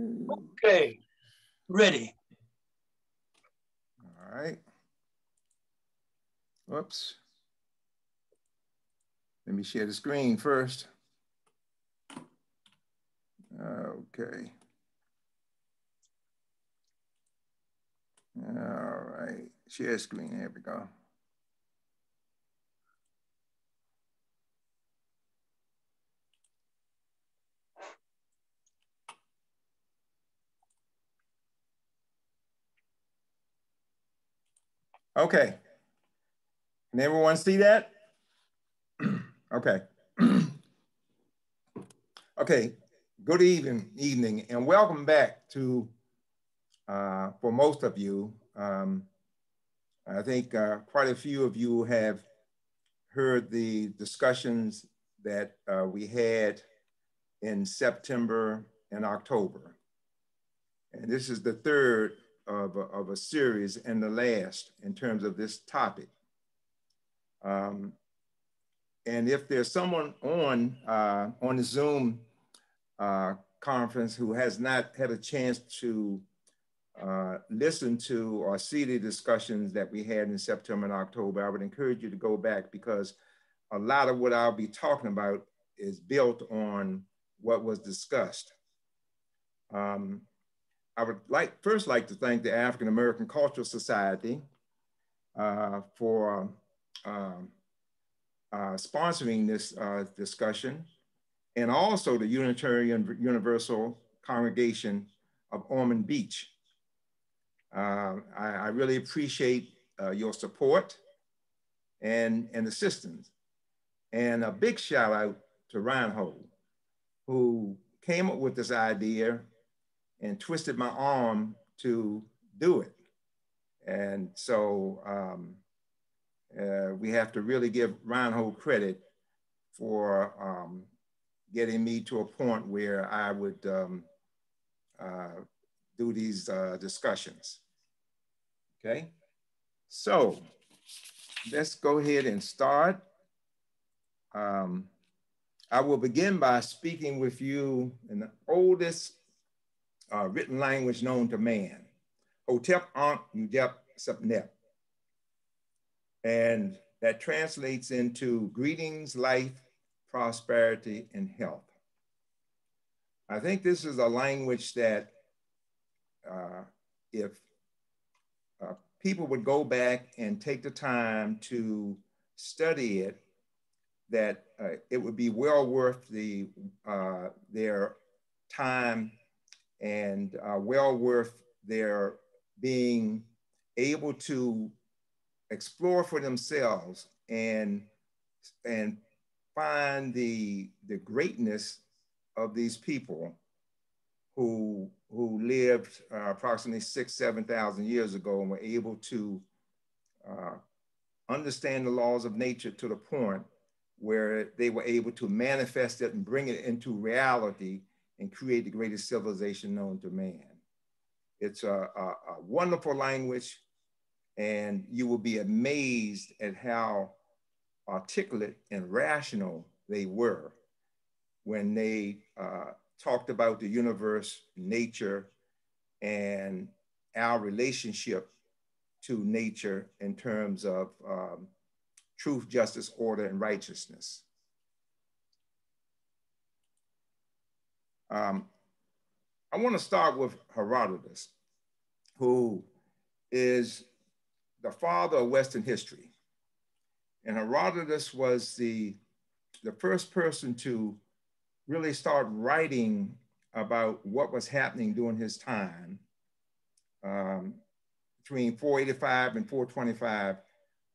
Okay, ready. All right. Whoops. Let me share the screen first. Okay. All right, share screen, here we go. Okay. Can everyone see that? okay. okay. Good evening, evening, and welcome back to, uh, for most of you, um, I think uh, quite a few of you have heard the discussions that uh, we had in September and October. And this is the third of a, of a series and the last in terms of this topic. Um, and if there's someone on, uh, on the Zoom uh, conference who has not had a chance to uh, listen to or see the discussions that we had in September and October, I would encourage you to go back because a lot of what I'll be talking about is built on what was discussed. Um, I would like first like to thank the African American Cultural Society uh, for um, uh, sponsoring this uh, discussion and also the Unitarian Universal Congregation of Ormond Beach. Uh, I, I, really appreciate uh, your support and, and assistance. And a big shout out to Reinhold, who came up with this idea and twisted my arm to do it. And so um, uh, we have to really give Reinhold credit for um, getting me to a point where I would um, uh, do these uh, discussions. Okay, so let's go ahead and start. Um, I will begin by speaking with you in the oldest uh, written language known to man, Hotep Ankh Udep Sepnep. And that translates into greetings, life, prosperity, and health. I think this is a language that uh, if uh, people would go back and take the time to study it, that uh, it would be well worth the, uh, their time and uh, well worth their being able to explore for themselves and, and find the, the greatness of these people who, who lived uh, approximately six, 7,000 years ago and were able to uh, understand the laws of nature to the point where they were able to manifest it and bring it into reality and create the greatest civilization known to man. It's a, a, a wonderful language and you will be amazed at how articulate and rational they were when they uh, talked about the universe, nature, and our relationship to nature in terms of um, truth, justice, order, and righteousness. Um, I want to start with Herodotus, who is the father of Western history. And Herodotus was the, the first person to really start writing about what was happening during his time um, between 485 and 425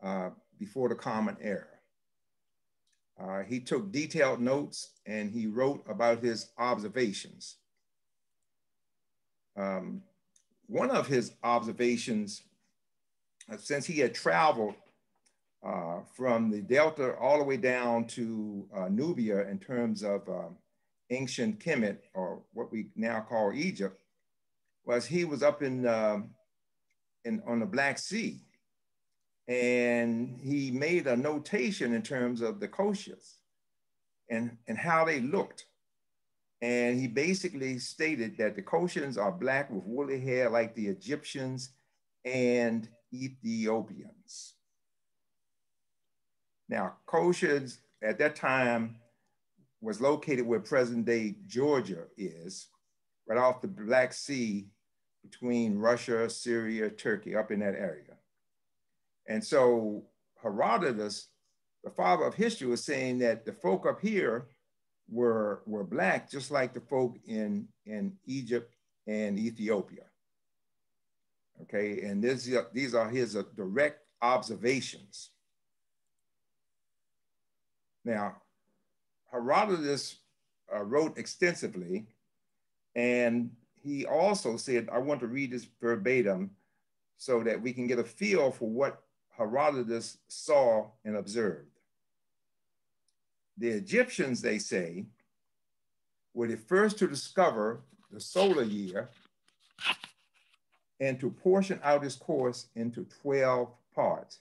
uh, before the Common Era. Uh, he took detailed notes and he wrote about his observations. Um, one of his observations, uh, since he had traveled uh, from the Delta all the way down to uh, Nubia in terms of um, ancient Kemet, or what we now call Egypt, was he was up in, um, in on the Black Sea and he made a notation in terms of the koshas and, and how they looked. And he basically stated that the Koshans are black with woolly hair like the Egyptians and Ethiopians. Now, Koshans at that time was located where present day Georgia is, right off the Black Sea between Russia, Syria, Turkey, up in that area. And so Herodotus, the father of history, was saying that the folk up here were, were black, just like the folk in, in Egypt and Ethiopia. Okay, and this, these are his uh, direct observations. Now, Herodotus uh, wrote extensively, and he also said, I want to read this verbatim so that we can get a feel for what Herodotus saw and observed. The Egyptians, they say, were the first to discover the solar year and to portion out its course into 12 parts.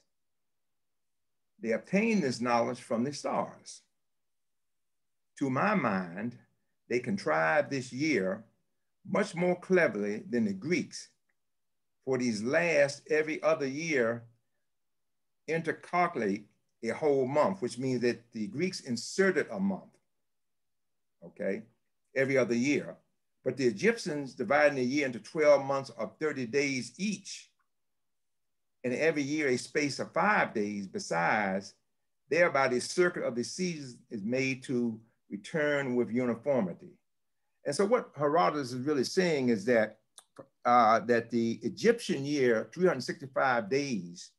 They obtained this knowledge from the stars. To my mind, they contrived this year much more cleverly than the Greeks, for these last every other year intercalculate a whole month, which means that the Greeks inserted a month, okay, every other year. But the Egyptians divided the year into 12 months of 30 days each, and every year a space of five days besides, thereby the circuit of the seasons is made to return with uniformity. And so what Herodotus is really saying is that, uh, that the Egyptian year, 365 days,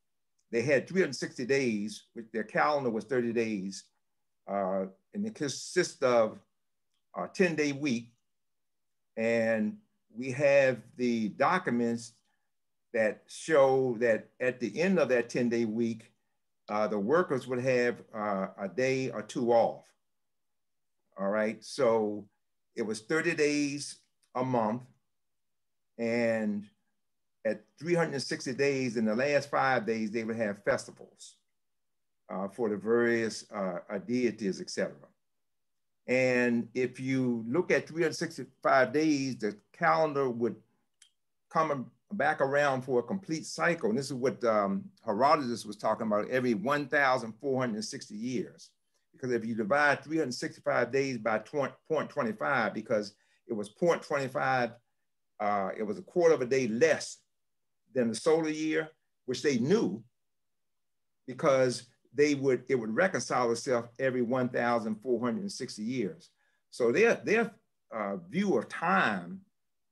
they had 360 days, which their calendar was 30 days, uh, and it consists of a 10 day week. And we have the documents that show that at the end of that 10 day week, uh, the workers would have uh, a day or two off. All right. So it was 30 days a month. And at 360 days, in the last five days, they would have festivals uh, for the various uh, uh deities, etc. And if you look at 365 days, the calendar would come back around for a complete cycle. And this is what um, Herodotus was talking about every 1,460 years. Because if you divide 365 days by 0.25, because it was 0.25, uh, it was a quarter of a day less than the solar year, which they knew because they would, it would reconcile itself every 1,460 years. So their, their uh, view of time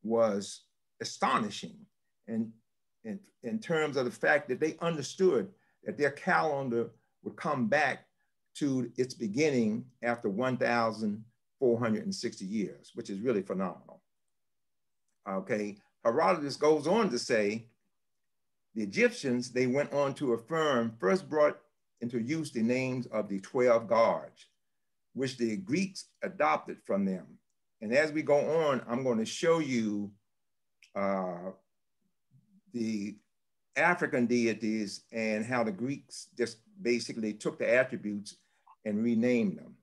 was astonishing and in, in terms of the fact that they understood that their calendar would come back to its beginning after 1,460 years, which is really phenomenal. Okay, Herodotus goes on to say, the Egyptians, they went on to affirm, first brought into use the names of the 12 gods, which the Greeks adopted from them. And as we go on, I'm going to show you uh, the African deities and how the Greeks just basically took the attributes and renamed them.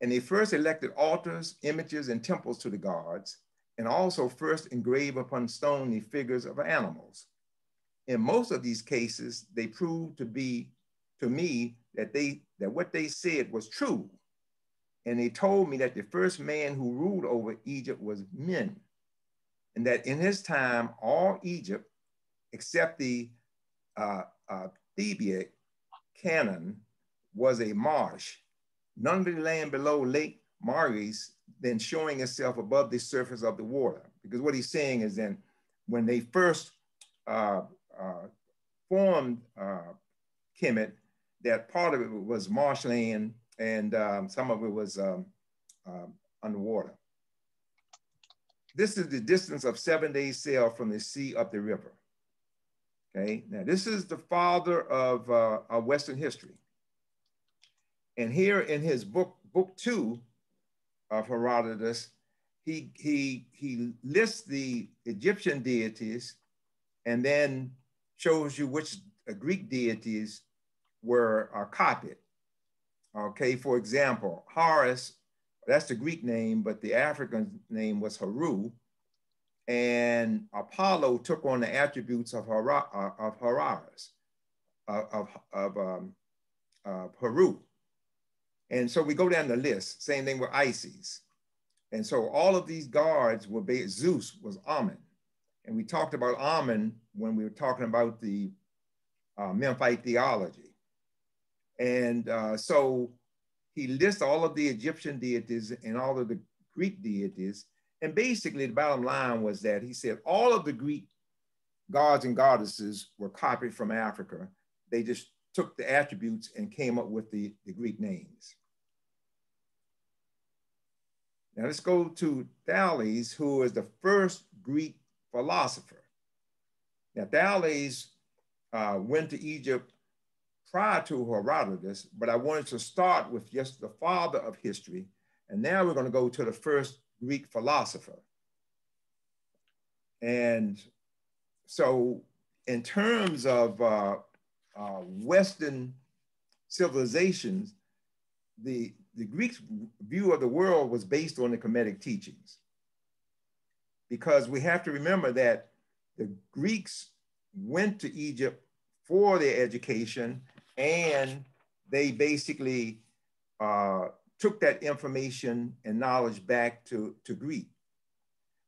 And they first elected altars, images, and temples to the gods, and also first engraved upon stone the figures of animals. In most of these cases, they proved to be, to me, that they that what they said was true. And they told me that the first man who ruled over Egypt was men, and that in his time, all Egypt, except the uh, uh, was a marsh, none of the land below Lake Moeris then showing itself above the surface of the water. Because what he's saying is then when they first uh, formed uh, Kemet, that part of it was marshland and um, some of it was um, um, underwater. This is the distance of seven days sail from the sea up the river. Okay, now this is the father of, uh, Western history. And here in his book, book two of Herodotus, he, he, he lists the Egyptian deities and then shows you which Greek deities were are copied. Okay, for example, Horus That's the Greek name, but the African name was Haru. And Apollo took on the attributes of, Hara, uh, of uh, of, of um, uh, Haru. And so we go down the list, same thing with Isis. And so all of these gods were Zeus was Amen. And we talked about Amen when we were talking about the uh, Memphite theology. And uh, so he lists all of the Egyptian deities and all of the Greek deities. And basically, the bottom line was that he said all of the Greek gods and goddesses were copied from Africa. They just took the attributes and came up with the, the Greek names. Now let's go to Thales, who is the first Greek philosopher. Now Thales uh, went to Egypt prior to Herodotus, but I wanted to start with just the father of history. And now we're going to go to the first Greek philosopher. And so, in terms of uh, uh, Western civilizations, the, the Greeks' view of the world was based on the Kemetic teachings. Because we have to remember that the Greeks went to Egypt for their education and they basically uh, took that information and knowledge back to, to Greek.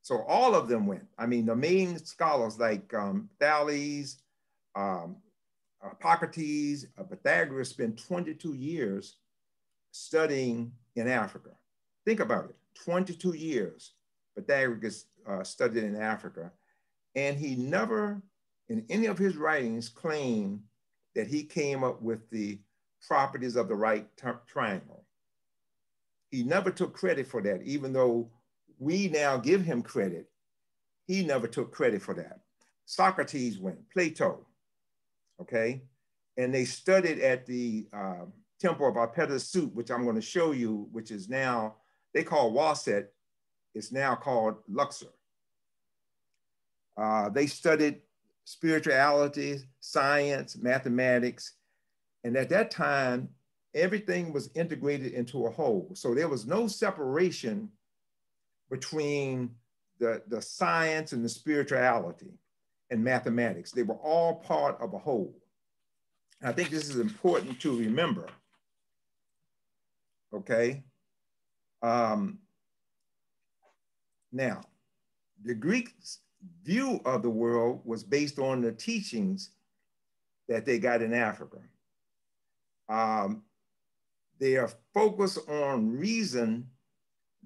So all of them went. I mean, the main scholars like um, Thales, um, Hippocrates, uh, Pythagoras spent 22 years studying in Africa. Think about it, 22 years Pythagoras uh, studied in Africa. And he never, in any of his writings, claimed that he came up with the properties of the right triangle. He never took credit for that, even though we now give him credit. He never took credit for that. Socrates went, Plato, okay? And they studied at the uh, temple of Hatshepsut, which I'm going to show you, which is now, they call Waset, it's now called Luxor. Uh, they studied spirituality, science, mathematics. And at that time, everything was integrated into a whole. So there was no separation between the, the science and the spirituality and mathematics. They were all part of a whole. I think this is important to remember. Okay. Um, now, the Greeks view of the world was based on the teachings that they got in Africa. Um, their focus on reason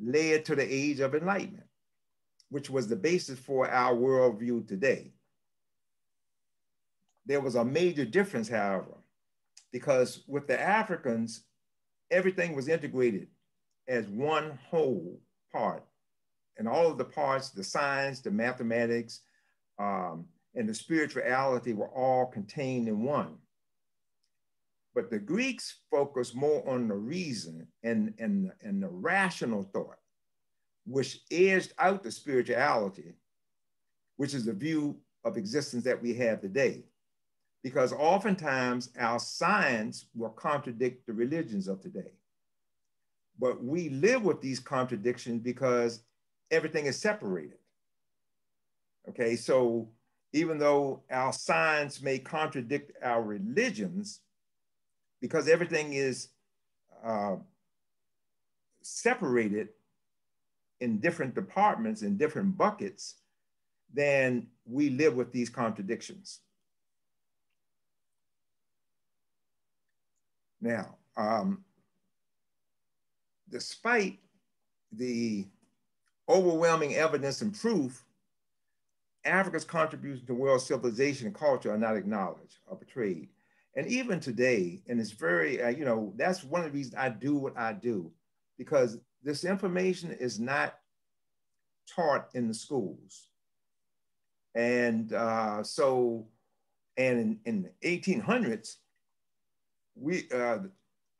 led to the age of enlightenment, which was the basis for our worldview today. There was a major difference, however, because with the Africans, everything was integrated as one whole part and all of the parts, the science, the mathematics, um, and the spirituality were all contained in one. But the Greeks focused more on the reason and, and, and the rational thought, which edged out the spirituality, which is the view of existence that we have today. Because oftentimes our science will contradict the religions of today. But we live with these contradictions because everything is separated. Okay, so even though our science may contradict our religions, because everything is uh, separated in different departments, in different buckets, then we live with these contradictions. Now, um, despite the overwhelming evidence and proof, Africa's contribution to world civilization and culture are not acknowledged or portrayed. And even today, and it's very, uh, you know, that's one of the reasons I do what I do, because this information is not taught in the schools. And uh, so, and in, in, the 1800s, we, uh,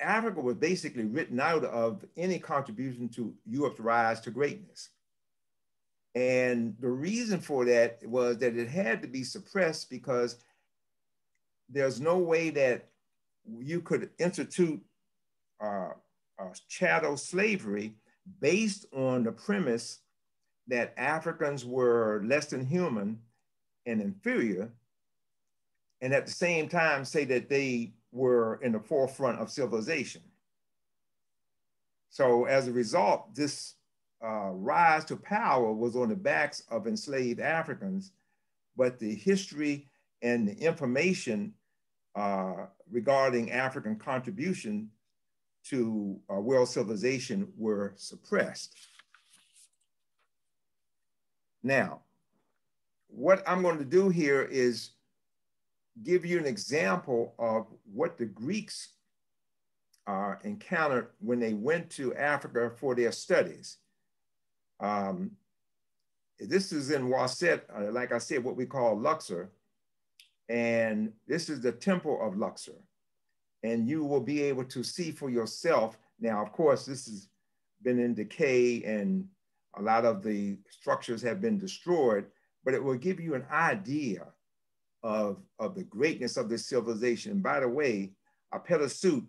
Africa was basically written out of any contribution to Europe's rise to greatness. And the reason for that was that it had to be suppressed because there's no way that you could institute uh, uh, chattel slavery based on the premise that Africans were less than human and inferior, and at the same time say that they were in the forefront of civilization. So as a result, this uh, rise to power was on the backs of enslaved Africans, but the history and the information uh, regarding African contribution to uh, world civilization were suppressed. Now, what I'm going to do here is give you an example of what the Greeks uh, encountered when they went to Africa for their studies. Um, this is in Waset, uh, like I said, what we call Luxor. And this is the temple of Luxor. And you will be able to see for yourself. Now, of course, this has been in decay and a lot of the structures have been destroyed, but it will give you an idea of, of the greatness of this civilization. And by the way, Hatshepsut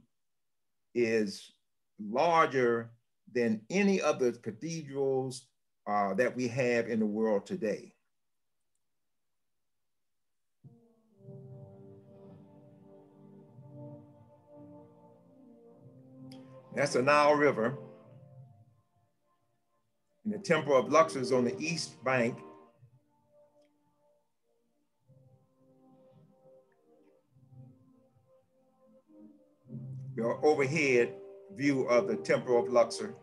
is larger than any other cathedrals uh, that we have in the world today. That's the Nile River. And the Temple of Luxor is on the east bank. Your overhead view of the Temple of Luxor.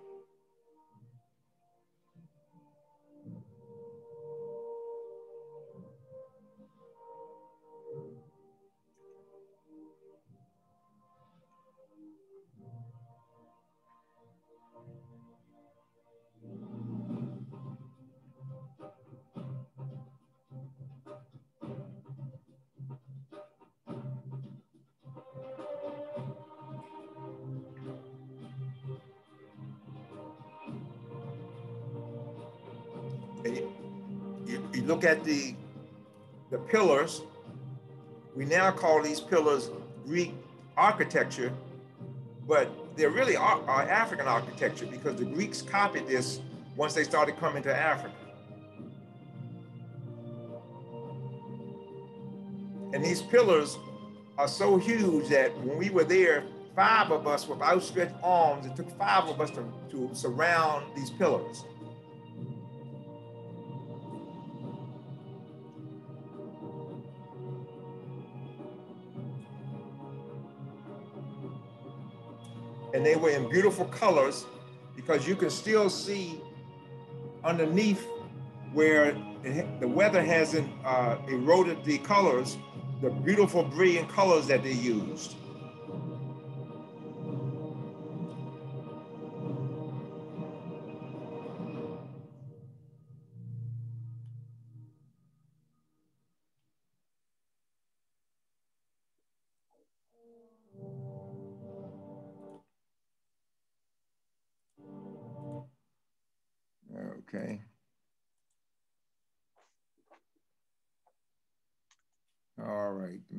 Look at the, the pillars, we now call these pillars Greek architecture, but they're really are, African architecture because the Greeks copied this once they started coming to Africa. And these pillars are so huge that when we were there, five of us with outstretched arms, it took five of us to, to surround these pillars. And they were in beautiful colors because you can still see underneath where the weather hasn't uh, eroded the colors, the beautiful brilliant colors that they used.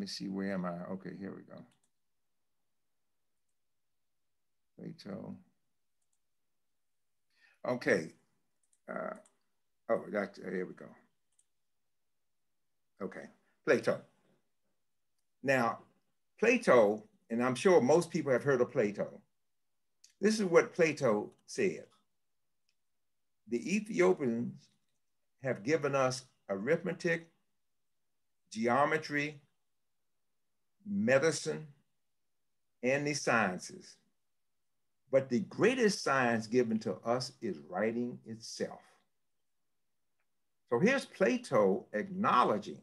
See, where am I? Okay, here we go. Plato. Okay. Uh, oh, that, here we go. Okay, Plato. Now, Plato, and I'm sure most people have heard of Plato. This is what Plato said the Ethiopians have given us arithmetic, geometry, medicine, and the sciences. But the greatest science given to us is writing itself. So here's Plato acknowledging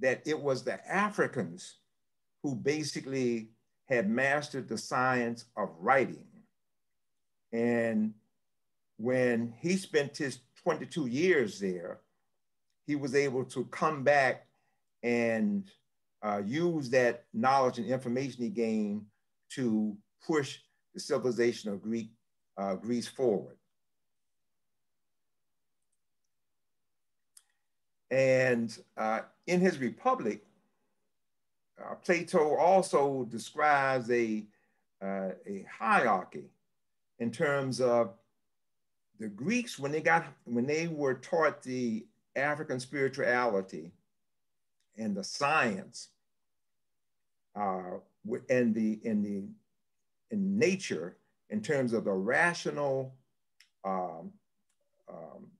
that it was the Africans who basically had mastered the science of writing. And when he spent his 22 years there, he was able to come back and uh, use that knowledge and information he gained to push the civilization of Greek, uh, Greece forward. And uh, in his Republic, uh, Plato also describes a, uh, a hierarchy in terms of the Greeks, when they got, when they were taught the African spirituality and the science uh, and the, in the, in nature, in terms of the rational, um, um,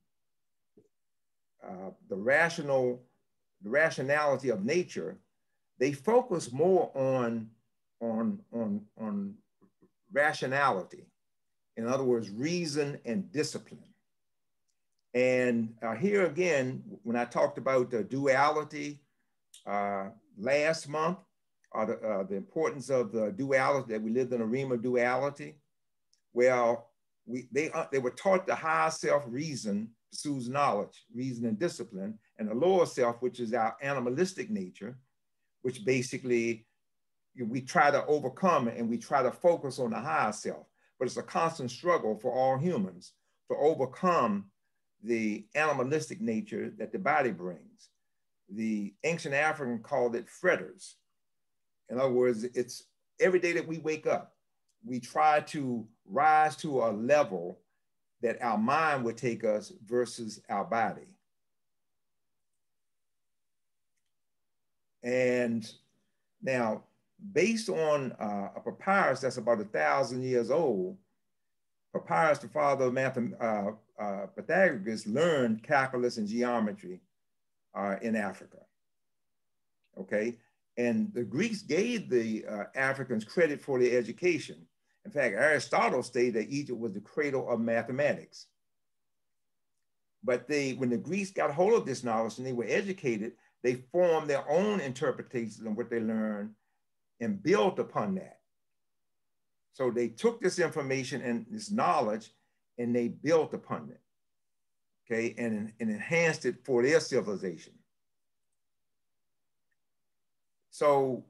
uh, the rational, the rationality of nature, they focus more on, on, on, on rationality. In other words, reason and discipline. And uh, here again, when I talked about the duality uh, last month, uh, the, uh, the importance of the duality, that we lived in a realm of duality, well, we, they, uh, they were taught the higher self reason pursues knowledge, reason, and discipline, and the lower self, which is our animalistic nature, which basically we try to overcome and we try to focus on the higher self. But it's a constant struggle for all humans to overcome the animalistic nature that the body brings. The ancient African called it fretters. In other words, it's every day that we wake up, we try to rise to a level that our mind would take us versus our body. And now, based on uh, a papyrus that's about a thousand years old, Papyrus, the father of math, uh, uh, Pythagoras, learned calculus and geometry uh, in Africa. Okay, and the Greeks gave the uh, Africans credit for their education. In fact, Aristotle stated that Egypt was the cradle of mathematics. But they, when the Greeks got hold of this knowledge and they were educated, they formed their own interpretations of what they learned and built upon that. So they took this information and this knowledge and they built upon it, okay, and, and enhanced it for their civilization. So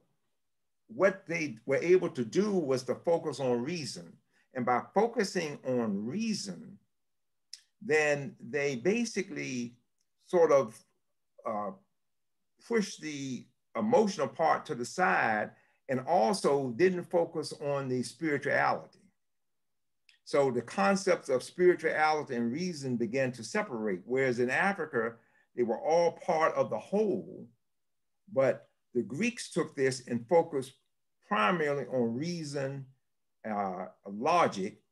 what they were able to do was to focus on reason. And by focusing on reason, then they basically sort of uh, push the emotional part to the side and also didn't focus on the spirituality. So the concepts of spirituality and reason began to separate, whereas in Africa, they were all part of the whole, but the Greeks took this and focused primarily on reason, uh, logic,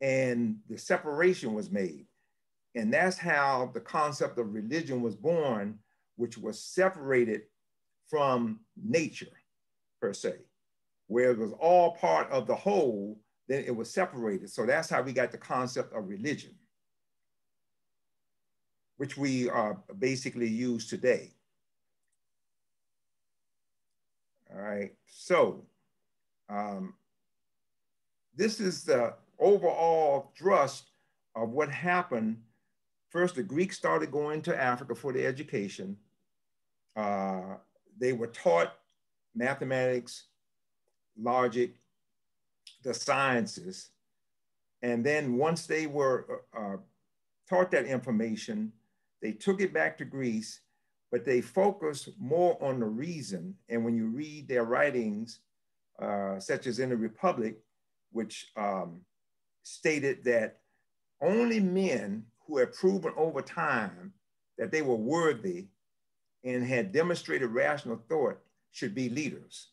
and the separation was made. And that's how the concept of religion was born, which was separated from nature per se. Where it was all part of the whole, then it was separated. So that's how we got the concept of religion, which we uh, basically use today. All right, so um, this is the overall thrust of what happened. First, the Greeks started going to Africa for their education. Uh, they were taught mathematics, logic, the sciences. And then once they were uh, uh, taught that information, they took it back to Greece, but they focused more on the reason. And when you read their writings, uh, such as in the Republic, which um, stated that only men who had proven over time that they were worthy and had demonstrated rational thought should be leaders.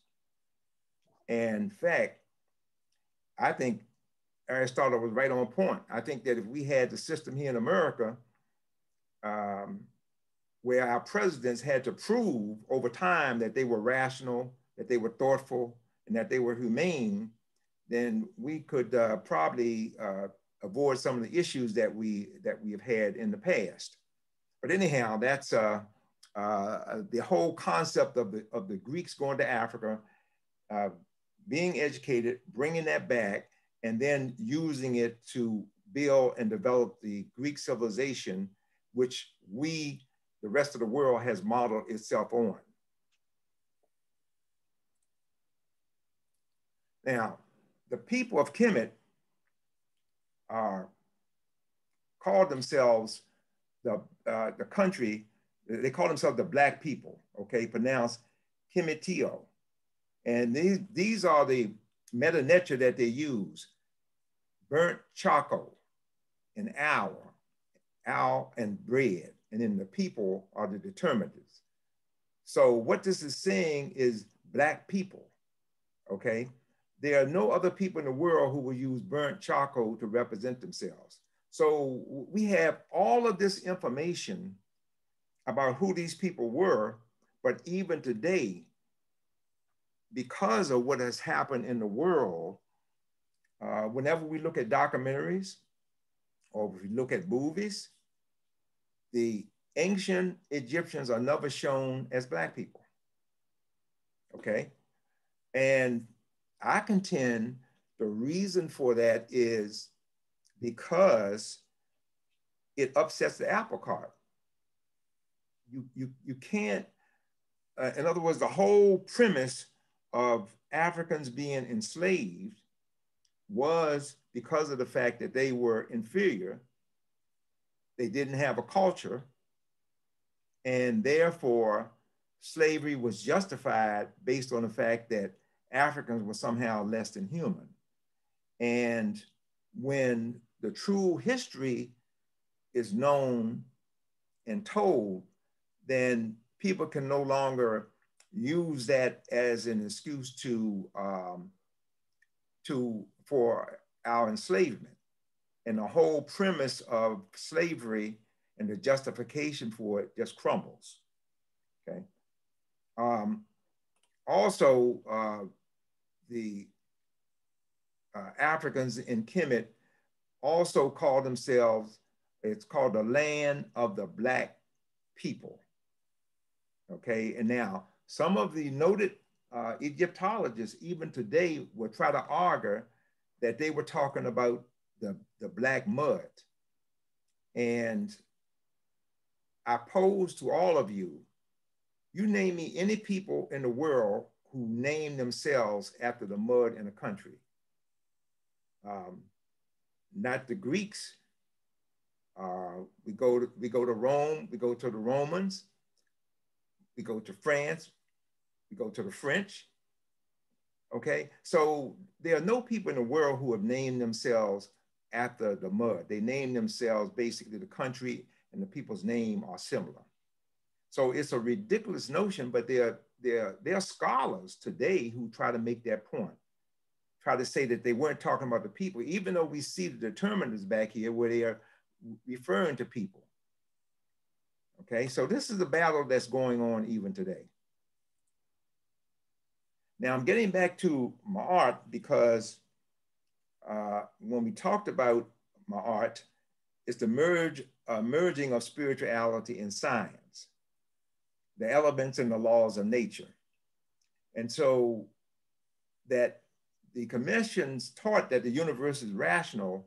And in fact, I think Aristotle was right on point. I think that if we had the system here in America, um, where our presidents had to prove over time that they were rational, that they were thoughtful, and that they were humane, then we could uh, probably uh, avoid some of the issues that we that we have had in the past. But anyhow, that's uh, uh, the whole concept of the, of the Greeks going to Africa, uh, being educated, bringing that back, and then using it to build and develop the Greek civilization, which we, the rest of the world, has modeled itself on. Now, the people of Kemet are called themselves the, uh, the country they call themselves the black people, okay, pronounced Kemetio. And these, these are the meta that they use. burnt charcoal, an owl, owl and bread, and then the people are the determinants. So what this is saying is black people, okay? There are no other people in the world who will use burnt charcoal to represent themselves. So we have all of this information about who these people were, but even today, because of what has happened in the world, uh, whenever we look at documentaries or we look at movies, the ancient Egyptians are never shown as Black people. Okay. And I contend the reason for that is because it upsets the apple cart. You, you, you can't, uh, in other words, the whole premise of Africans being enslaved was because of the fact that they were inferior, they didn't have a culture, and therefore slavery was justified based on the fact that Africans were somehow less than human. And when the true history is known and told, then people can no longer use that as an excuse to um, to for our enslavement. And the whole premise of slavery and the justification for it just crumbles. Okay. Um, also, uh, the uh, Africans in Kemet also call themselves, it's called the land of the black people. Okay, and now some of the noted uh, Egyptologists, even today, will try to argue that they were talking about the, the black mud. And I pose to all of you, you name me any people in the world who name themselves after the mud in a country. Um, not the Greeks. Uh, we, go to, we go to Rome, we go to the Romans, we go to France, we go to the French. Okay, so there are no people in the world who have named themselves after the mud. They name themselves basically the country and the people's name are similar. So it's a ridiculous notion, but there, there, there are scholars today who try to make that point, try to say that they weren't talking about the people, even though we see the determinants back here where they are referring to people. Okay, so this is a battle that's going on even today. Now I'm getting back to Ma'at because uh, when we talked about Ma'at, it's the merge, uh, merging of spirituality and science, the elements and the laws of nature. And so that the commissions taught that the universe is rational,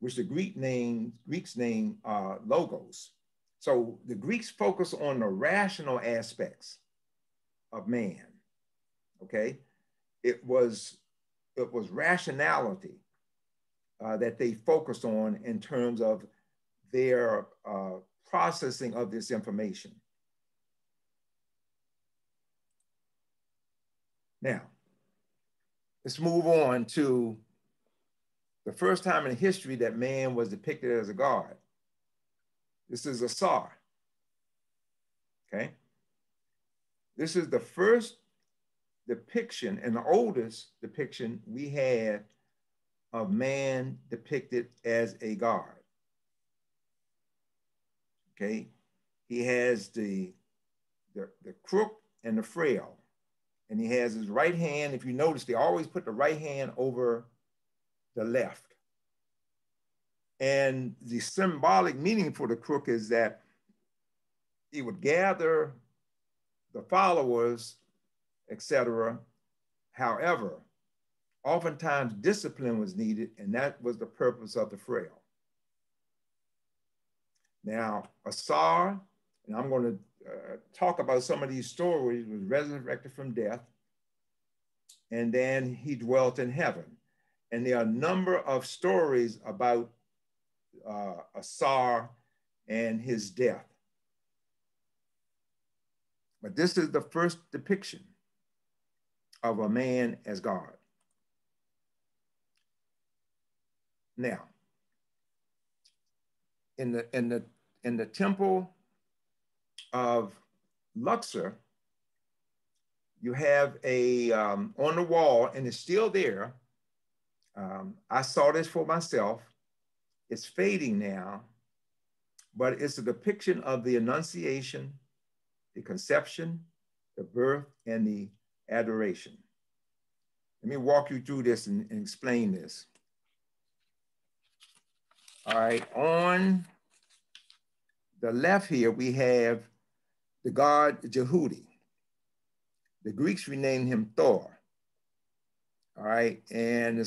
which the Greek name, Greeks name uh, logos. So the Greeks focus on the rational aspects of man okay? It was, it was rationality uh, that they focused on in terms of their uh, processing of this information. Now, let's move on to the first time in history that man was depicted as a god. This is Asar. Okay? This is the first depiction and the oldest depiction we have of man depicted as a god. Okay, he has the, the, the crook and the flail, and he has his right hand. If you notice, they always put the right hand over the left. And the symbolic meaning for the crook is that he would gather the followers etc. However, oftentimes discipline was needed, and that was the purpose of the flail. Now, Asar, and I'm going to uh, talk about some of these stories, was resurrected from death, and then he dwelt in heaven. And there are a number of stories about uh, Asar and his death. But this is the first depiction of a man as God. Now, in the in the in the temple of Luxor, you have a um, on the wall, and it's still there. Um, I saw this for myself. It's fading now, but it's a depiction of the Annunciation, the conception, the birth, and the adoration. Let me walk you through this and, and explain this. All right, on the left here, we have the god Jehudi. The Greeks renamed him Thoth. All right, and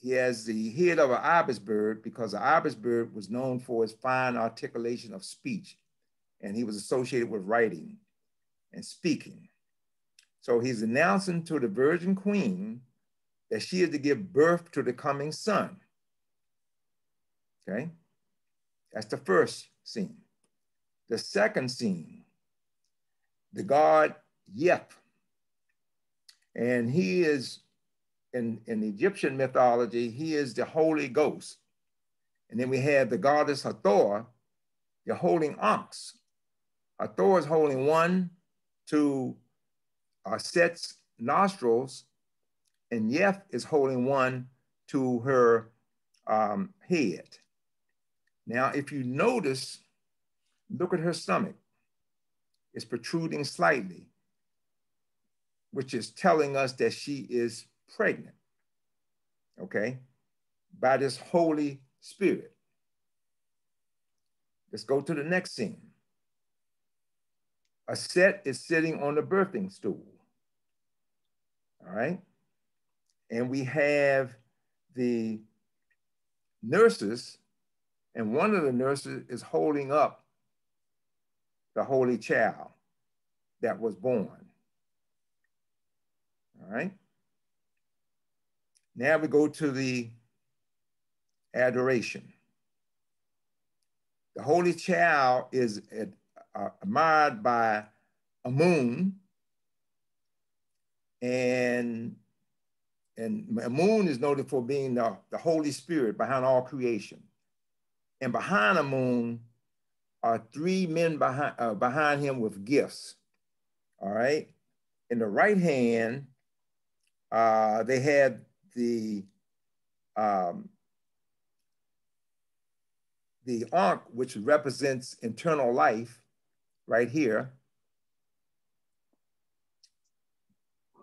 he has the head of an ibis bird because the ibis bird was known for his fine articulation of speech, and he was associated with writing and speaking. So he's announcing to the Virgin Queen that she is to give birth to the coming son. Okay, that's the first scene. The second scene, the god Yep, and he is in, in Egyptian mythology, he is the Holy Ghost. And then we have the goddess Hathor, the holding ox. Hathor is holding one to uh, Set's nostrils, and Yef is holding one to her um, head. Now, if you notice, look at her stomach. It's protruding slightly, which is telling us that she is pregnant, okay, by this Holy Spirit. Let's go to the next scene. Aset is sitting on the birthing stool. All right. And we have the nurses, and one of the nurses is holding up the holy child that was born. All right. Now we go to the adoration. The Holy Child is uh, admired by Amun, and and moon is noted for being the, the Holy Spirit behind all creation. And behind Amun are three men behind, uh, behind him with gifts. All right. In the right hand, uh, they had the um, the Ankh, which represents internal life, right here.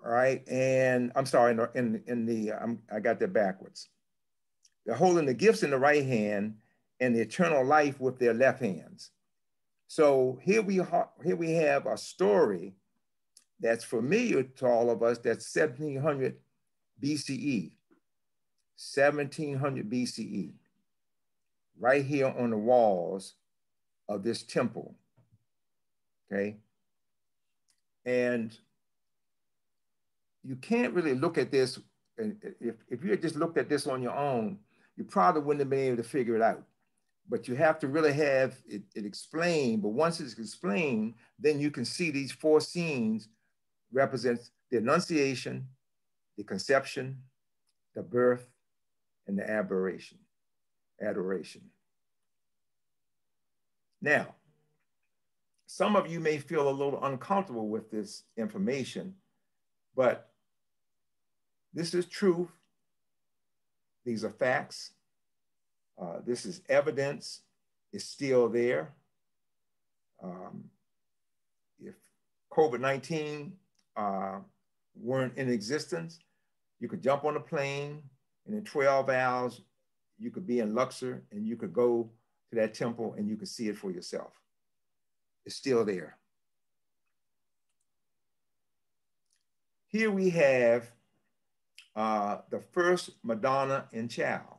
All right, and I'm sorry, in, in, in the, I'm, I got that backwards. They're holding the gifts in the right hand and the eternal life with their left hands. So here we, here we have a story that's familiar to all of us that's 1700 BCE, 1700 BCE, right here on the walls of this temple. Okay. And you can't really look at this. If, if you had just looked at this on your own, you probably wouldn't have been able to figure it out. But you have to really have it, it explained. But once it's explained, then you can see these four scenes represents the Annunciation, the conception, the birth, and the aberration, adoration. Now, some of you may feel a little uncomfortable with this information, but this is truth. These are facts. Uh, this is evidence. It's still there. Um, if COVID-19 uh, weren't in existence, you could jump on a plane and in 12 hours, you could be in Luxor and you could go to that temple and you could see it for yourself. It's still there. Here we have uh, the first Madonna in Chow,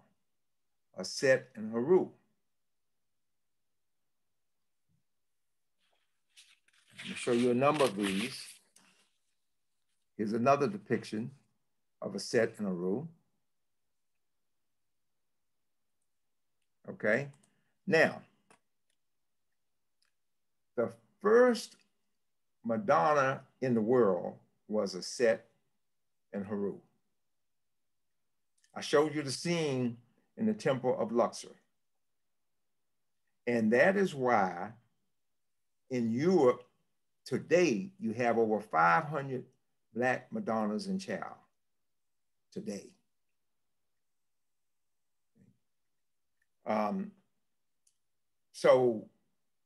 Aset in Heru. I'm show you a number of these. Here's another depiction of Aset in Heru. Okay, now, the first Madonna in the world was Aset in Heru. I showed you the scene in the temple of Luxor. And that is why in Europe today, you have over 500 Black Madonnas in Chal today. Um, so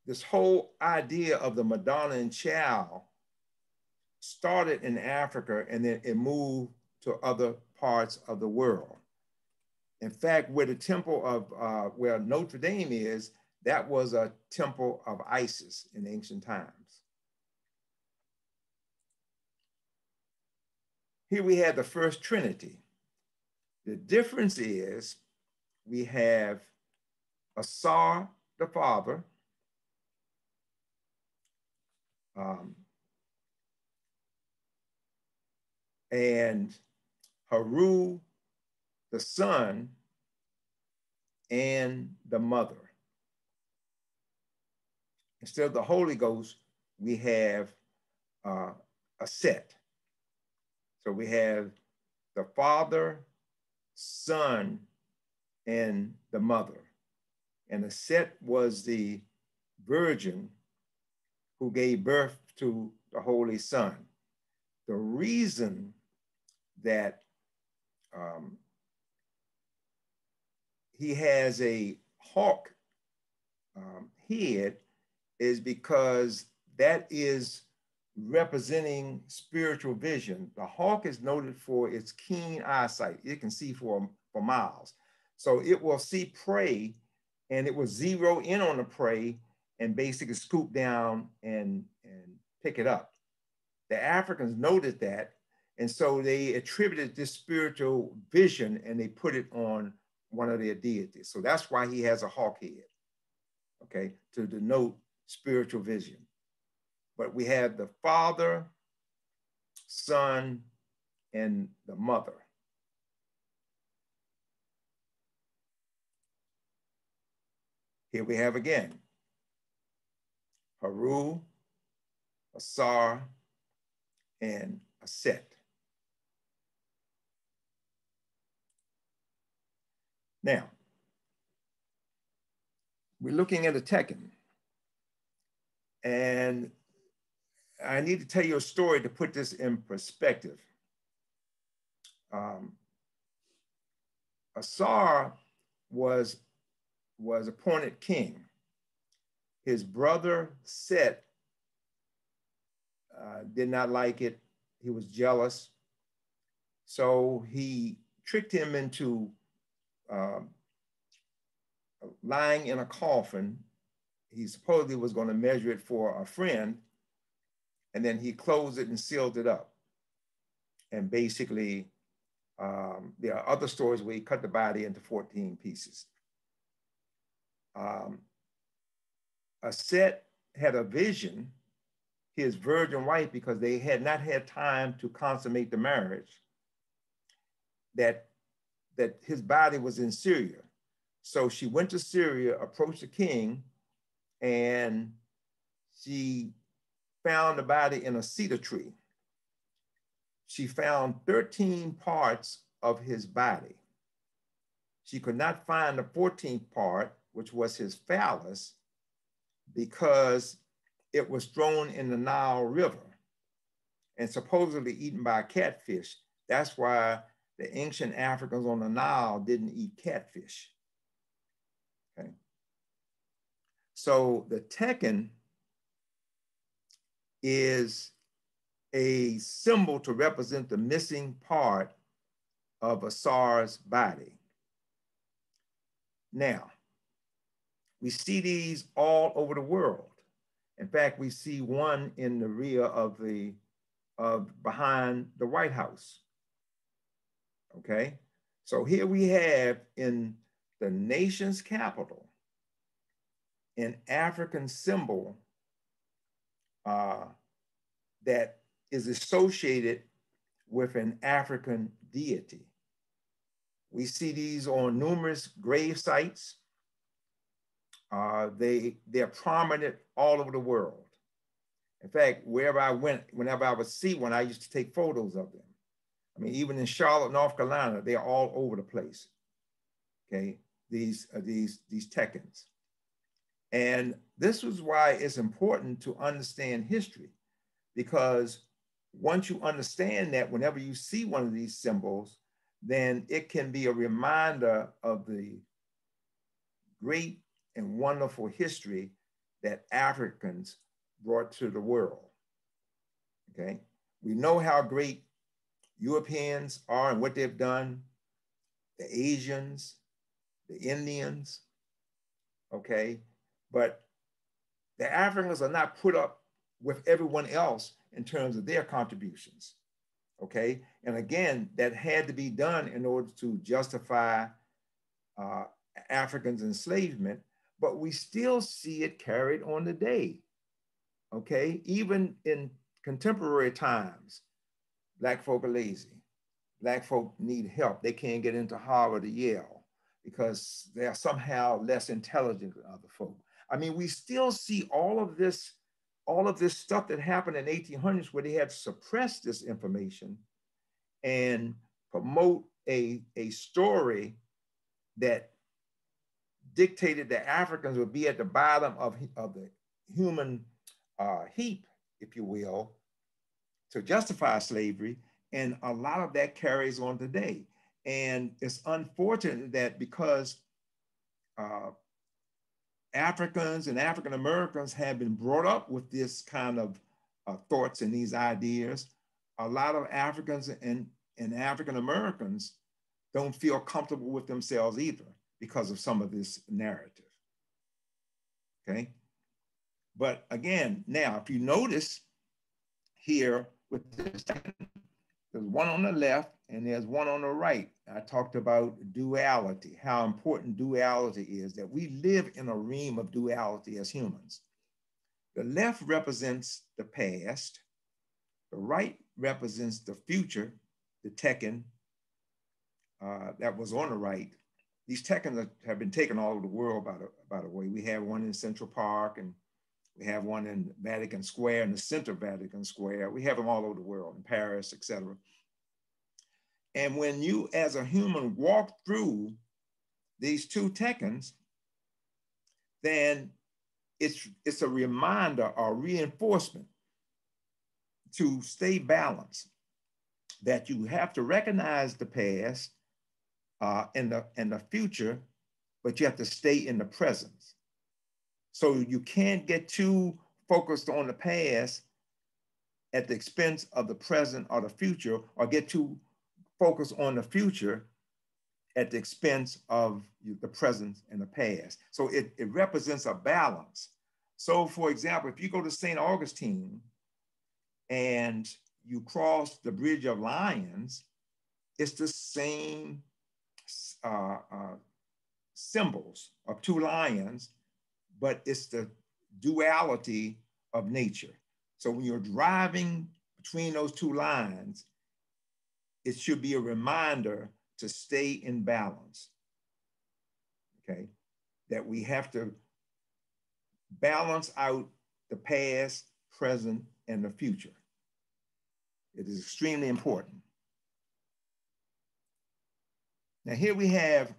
this whole idea of the Madonna in Chal started in Africa and then it moved to other parts of the world. In fact, where the temple of, uh, where Notre Dame is, that was a temple of Isis in ancient times. Here we have the first Trinity. The difference is we have Asar, the Father, um, and Haru, the Son, and the Mother. Instead of the Holy Ghost, we have uh, Aset. So we have the Father, Son, and the Mother. And the set was the virgin who gave birth to the Holy Son. The reason that um, he has a hawk um, head is because that is representing spiritual vision. The hawk is noted for its keen eyesight. It can see for, for miles. So it will see prey and it will zero in on the prey and basically scoop down and, and pick it up. The Africans noted that. And so they attributed this spiritual vision and they put it on one of their deities. So that's why he has a hawk head, okay, to denote spiritual vision. But we have the Father, Son, and the Mother. Here we have again Haru, Asar, and Aset. Now, we're looking at a tekhen. And I need to tell you a story to put this in perspective. Um, Asar was, was appointed king. His brother Set uh, did not like it. He was jealous. So he tricked him into uh, lying in a coffin. He supposedly was going to measure it for a friend and then he closed it and sealed it up. And basically, um, there are other stories where he cut the body into 14 pieces. Um, set had a vision, his virgin wife, because they had not had time to consummate the marriage, that, that his body was in Syria. So she went to Syria, approached the king, and she found the body in a cedar tree. She found 13 parts of his body. She could not find the 14th part, which was his phallus, because it was thrown in the Nile River and supposedly eaten by catfish. That's why the ancient Africans on the Nile didn't eat catfish. Okay. So the tekhen is a symbol to represent the missing part of Asar's body. Now, we see these all over the world. In fact, we see one in the rear of the, of behind the White House. Okay, so here we have in the nation's capital an African symbol uh, that is associated with an African deity. We see these on numerous grave sites. Uh, they, they're prominent all over the world. In fact, wherever I went, whenever I would see one, I used to take photos of them. I mean, even in Charlotte, North Carolina, they're all over the place. okay, these, uh, these, these tekhens. And this was why it's important to understand history, because once you understand that, whenever you see one of these symbols, then it can be a reminder of the great and wonderful history that Africans brought to the world. Okay, we know how great Europeans are and what they've done, the Asians, the Indians, okay, but the Africans are not put up with everyone else in terms of their contributions. Okay. And again, that had to be done in order to justify uh, Africans' enslavement, but we still see it carried on today. Okay. Even in contemporary times, Black folk are lazy. Black folk need help. They can't get into Harvard or Yale because they are somehow less intelligent than other folk. I mean, we still see all of this, all of this stuff that happened in 1800s where they had suppressed this information and promote a, a story that dictated that Africans would be at the bottom of, of the human uh, heap, if you will, to justify slavery. And a lot of that carries on today. And it's unfortunate that because uh, Africans and African Americans have been brought up with this kind of uh, thoughts and these ideas. A lot of Africans and, and African Americans don't feel comfortable with themselves either because of some of this narrative. Okay. But again, now, if you notice here with this, there's one on the left and there's one on the right. I talked about duality, how important duality is, that we live in a realm of duality as humans. The left represents the past, the right represents the future, the tekhen uh, that was on the right. These tekhens have been taken all over the world, by the, by the way. We have one in Central Park and we have one in Vatican Square, in the center of Vatican Square. We have them all over the world, in Paris, etc. And when you, as a human, walk through these two tekhens, then it's, it's a reminder or reinforcement to stay balanced, that you have to recognize the past uh, and, the, and the future, but you have to stay in the present. So you can't get too focused on the past at the expense of the present or the future, or get too focused on the future at the expense of the present and the past. So it, it represents a balance. So for example, if you go to St. Augustine and you cross the Bridge of Lions, it's the same uh, uh, symbols of two lions but it's the duality of nature. So when you're driving between those two lines, it should be a reminder to stay in balance. Okay, that we have to balance out the past, present, and the future. It is extremely important. Now here we have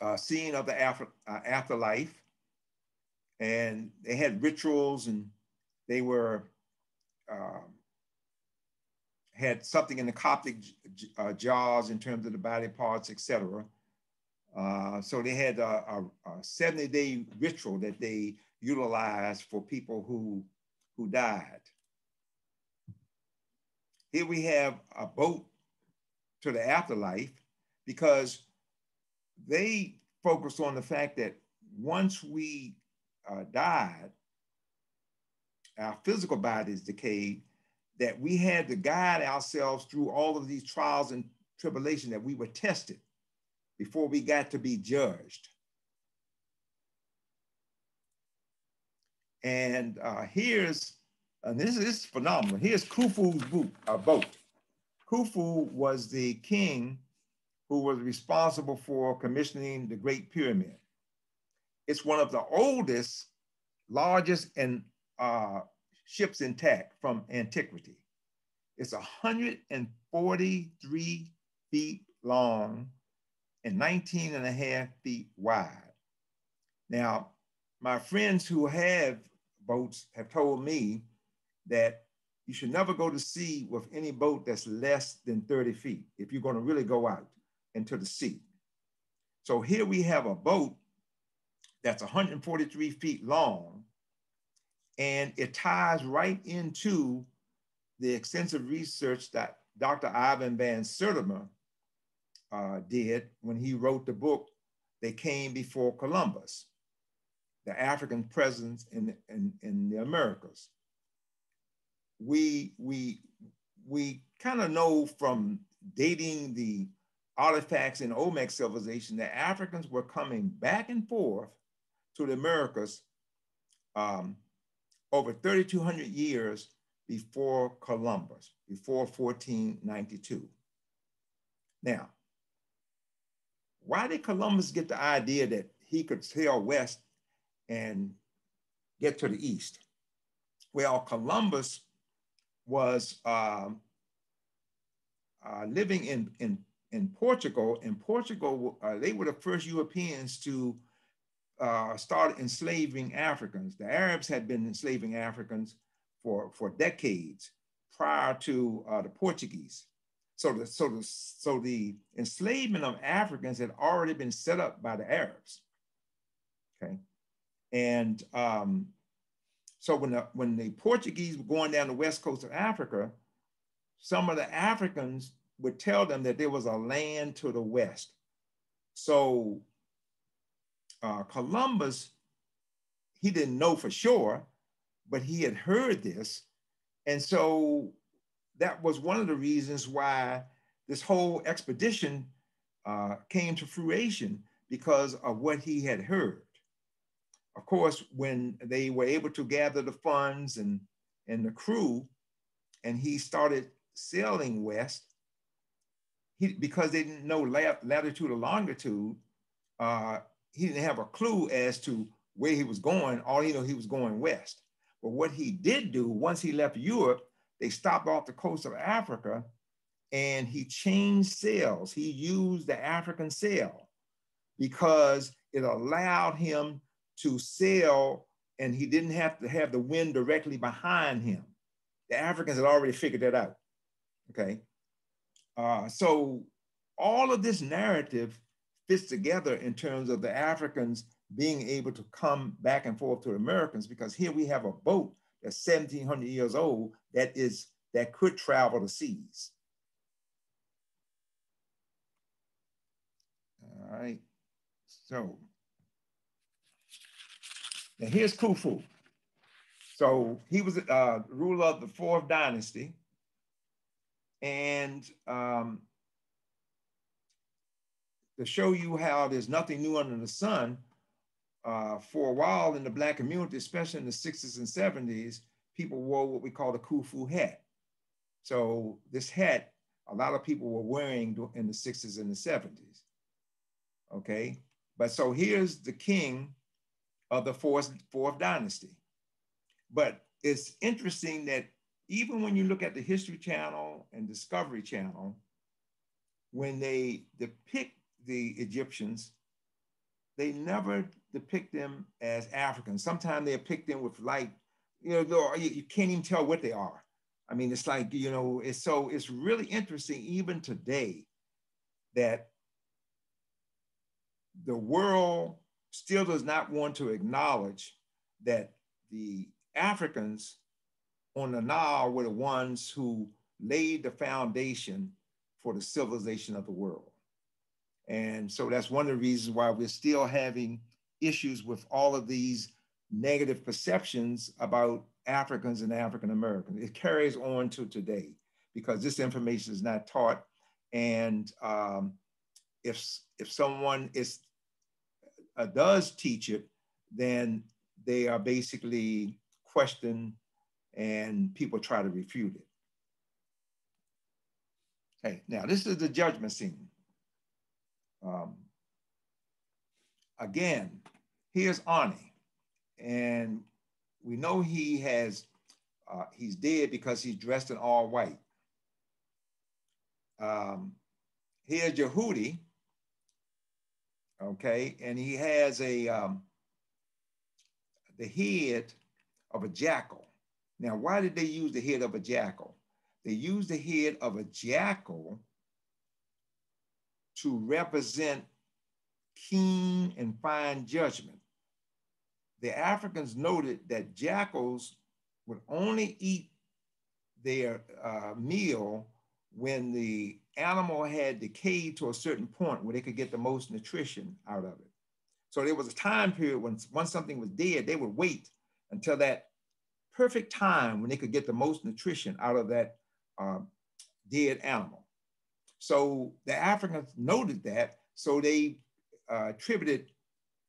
a scene of the after, uh, afterlife and they had rituals and they were um, had something in the canopic uh, jars in terms of the body parts, etc. Uh, so they had a, a, a 70 day ritual that they utilized for people who, who died. Here we have a boat to the afterlife because they focused on the fact that once we uh, died, our physical bodies decayed, that we had to guide ourselves through all of these trials and tribulation that we were tested before we got to be judged. And uh, here's, and this, this is phenomenal. Here's Khufu's boot, uh, boat. Khufu was the king who was responsible for commissioning the Great Pyramid. It's one of the oldest, largest and uh, ships intact from antiquity. It's 143 feet long and 19 and a half feet wide. Now, my friends who have boats have told me that you should never go to sea with any boat that's less than 30 feet if you're going to really go out into the sea. So here we have a boat that's 143 feet long and it ties right into the extensive research that Dr. Ivan Van Sertima uh, did when he wrote the book, They Came Before Columbus, the African presence in, in, in the Americas. We, we, we kind of know from dating the artifacts in Olmec civilization that Africans were coming back and forth to the Americas um, over 3,200 years before Columbus, before 1492. Now, why did Columbus get the idea that he could sail west and get to the east? Well, Columbus was um, uh, living in, in, in Portugal. and Portugal, uh, they were the first Europeans to uh, start enslaving Africans. The Arabs had been enslaving Africans for, for decades prior to uh, the Portuguese. So the, so, the, so the enslavement of Africans had already been set up by the Arabs. Okay. And um, so when the, when the Portuguese were going down the west coast of Africa, some of the Africans would tell them that there was a land to the west. So uh, Columbus, he didn't know for sure, but he had heard this. And so that was one of the reasons why this whole expedition uh, came to fruition because of what he had heard. Of course, when they were able to gather the funds and, and the crew, and he started sailing west, he, because they didn't know latitude or longitude, uh, he didn't have a clue as to where he was going. All he knew he was going west. But what he did do once he left Europe, they stopped off the coast of Africa and he changed sails. He used the African sail because it allowed him to sail and he didn't have to have the wind directly behind him. The Africans had already figured that out. Okay. Uh, so all of this narrative fits together in terms of the Africans being able to come back and forth to the Americans because here we have a boat that's 1700 years old that is that could travel the seas. All right, so now here's Khufu. So he was uh, ruler of the fourth dynasty. And um, to show you how there's nothing new under the sun, uh, for a while in the Black community, especially in the 60s and 70s, people wore what we call the Khufu hat. So this hat, a lot of people were wearing in the 60s and the 70s. Okay, but so here's the king of the fourth, fourth dynasty. But it's interesting that even when you look at the History Channel and Discovery Channel, when they depict the Egyptians, they never depict them as Africans. Sometimes they're depict them with light, you know, you can't even tell what they are. I mean, it's like, you know, it's so it's really interesting even today that the world still does not want to acknowledge that the Africans on the Nile were the ones who laid the foundation for the civilization of the world. And so that's one of the reasons why we're still having issues with all of these negative perceptions about Africans and African Americans. It carries on to today because this information is not taught. And um, if, if someone is, uh, does teach it, then they are basically questioned and people try to refute it. Okay, now this is the judgment scene. Um, again, here's Ani, and we know he has, uh, he's dead because he's dressed in all white. Um, here's Yehudi, okay? And he has a, um, the head of a jackal. Now, why did they use the head of a jackal? They used the head of a jackal to represent keen and fine judgment. The Africans noted that jackals would only eat their uh, meal when the animal had decayed to a certain point where they could get the most nutrition out of it. So there was a time period when once something was dead, they would wait until that perfect time when they could get the most nutrition out of that uh, dead animal. So the Africans noted that, so they uh, attributed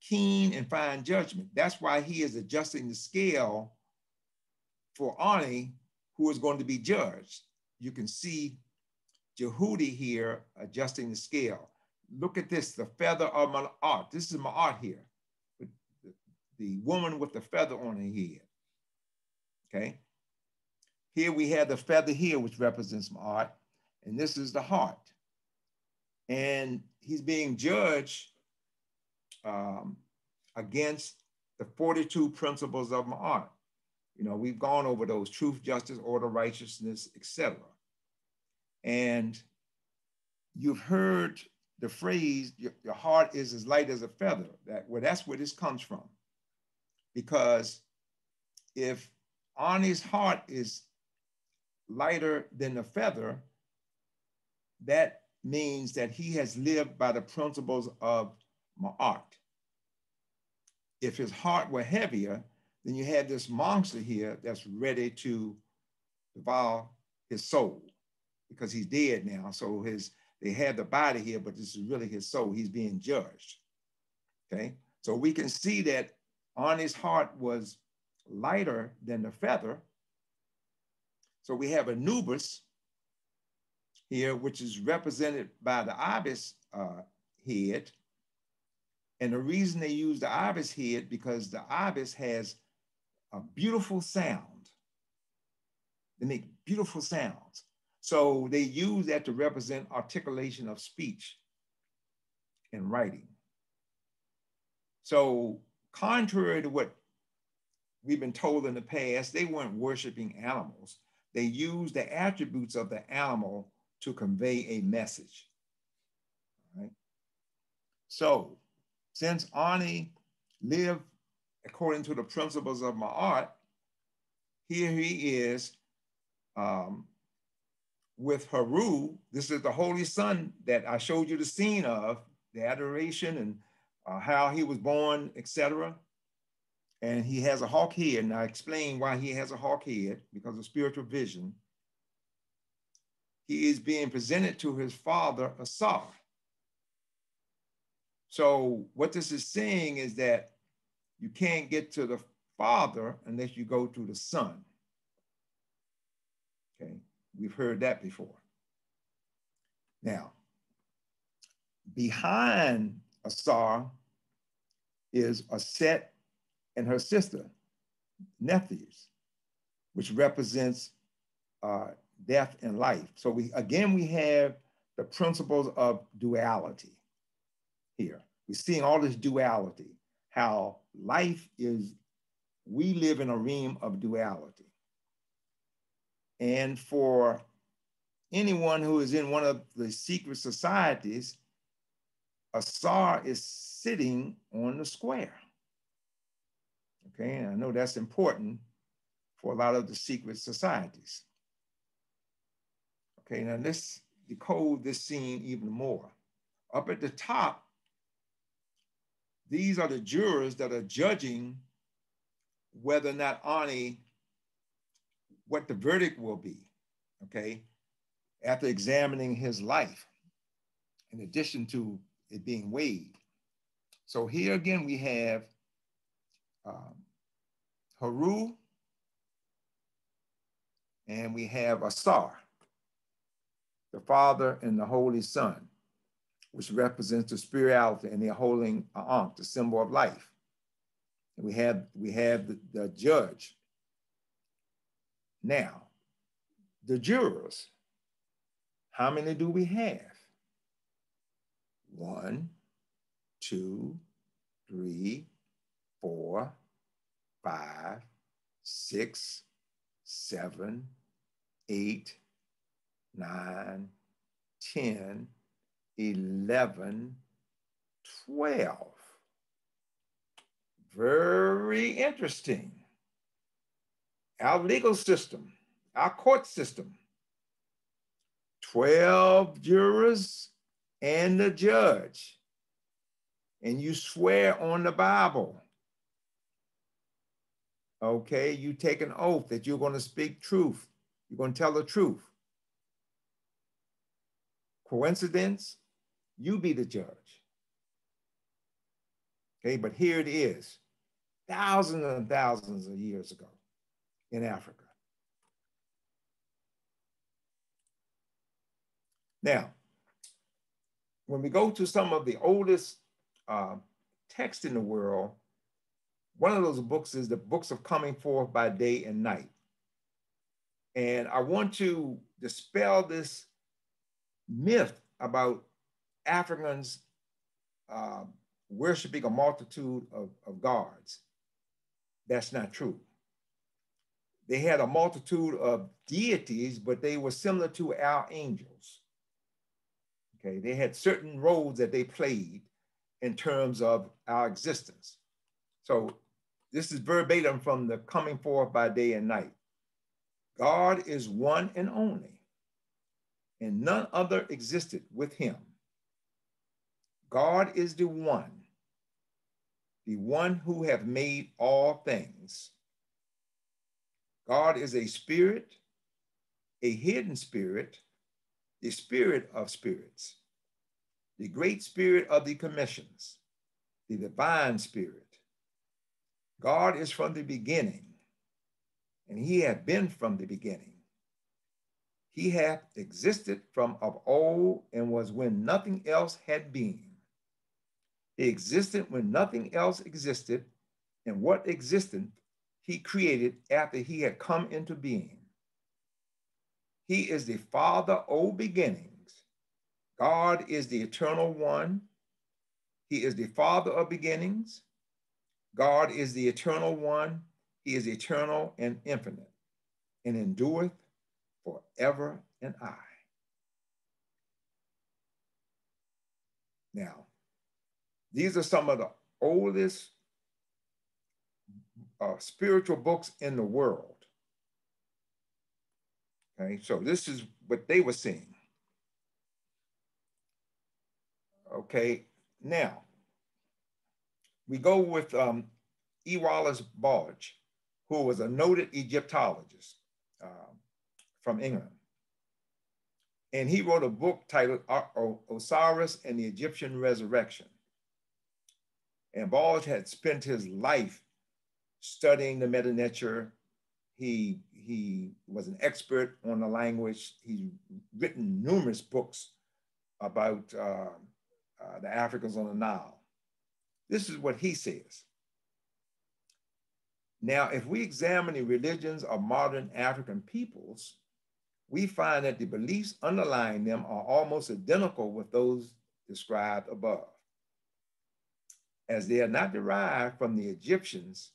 keen and fine judgment. That's why he is adjusting the scale for Ani, who is going to be judged. You can see Jehudi here adjusting the scale. Look at this, the feather of my art. This is Ma'at here, the, woman with the feather on her head. Okay. Here we have the feather here, which represents Ma'at, and this is the heart. And he's being judged um, against the 42 principles of Ma'at. You know, we've gone over those truth, justice, order, righteousness, etc. And you've heard the phrase, your, your, heart is as light as a feather. That well, that's where this comes from. Because if Ani's heart is lighter than a feather, that means that he has lived by the principles of Ma'at. If his heart were heavier, then you have this monster here that's ready to devour his soul because he's dead now. So his they have the body here, but this is really his soul. He's being judged. Okay. So we can see that on his heart was lighter than the feather. So we have Anubis here, which is represented by the ibis uh, head. And the reason they use the ibis head because the ibis has a beautiful sound. They make beautiful sounds. So they use that to represent articulation of speech and writing. So contrary to what we've been told in the past, they weren't worshiping animals. They used the attributes of the animal to convey a message. Right? So since Ani lived according to the principles of Ma'at, here he is um, with Haru. This is the Holy Son that I showed you the scene of, the adoration and uh, how he was born, etc. And he has a hawk head, and I explain why he has a hawk head because of spiritual vision. He is being presented to his father, Asar. So what this is saying is that you can't get to the Father unless you go to the Son. Okay, we've heard that before. Now, behind Asar is Aset and her sister, Nephthys, which represents uh, death and life. So we again we have the principles of duality here. We're seeing all this duality how life is, we live in a realm of duality. And for anyone who is in one of the secret societies, Asar is sitting on the square. Okay, and I know that's important for a lot of the secret societies. Okay, now let's decode this scene even more. Up at the top, these are the jurors that are judging whether or not Ani, what the verdict will be, okay, after examining his life, in addition to it being weighed. So here again, we have um, Haru, and we have Asar, the Father and the Holy Son which represents the spirituality, and they're holding an ankh, uh, uh, the symbol of life. And we have we have the, the judge. Now, the jurors, how many do we have? One, two, three, four, five, six, seven, eight, nine, 10, 11, 12. Very interesting. Our legal system, our court system, 12 jurors and the judge. And you swear on the Bible. Okay, you take an oath that you're going to speak truth. You're going to tell the truth. Coincidence? You be the judge. Okay, but here it is, thousands and thousands of years ago in Africa. Now, when we go to some of the oldest uh, texts in the world, one of those books is the books of coming forth by day and night. And I want to dispel this myth about Africans uh, worshiping a multitude of, of gods. That's not true. They had a multitude of deities, but they were similar to our angels. Okay, they had certain roles that they played in terms of our existence. So this is verbatim from the coming forth by day and night. God is one and only, and none other existed with him. God is the one, the one who have made all things. God is a spirit, a hidden spirit, the spirit of spirits, the great spirit of the commissions, the divine spirit. God is from the beginning, and he hath been from the beginning. He hath existed from of old and was when nothing else had been. He existed when nothing else existed, and what existed he created after he had come into being. He is the Father of beginnings. God is the eternal one. He is the Father of beginnings. God is the eternal one. He is eternal and infinite and endureth forever and aye. Now, these are some of the oldest uh, spiritual books in the world. Okay, so this is what they were seeing. Okay, now we go with um, E. Wallis Budge, who was a noted Egyptologist uh, from England. And he wrote a book titled Osiris and the Egyptian Resurrection. And Budge had spent his life studying the Medu Neter. He, he was an expert on the language. He's written numerous books about uh, uh, the Africans on the Nile. This is what he says. Now, if we examine the religions of modern African peoples, we find that the beliefs underlying them are almost identical with those described above. As they are not derived from the Egyptians,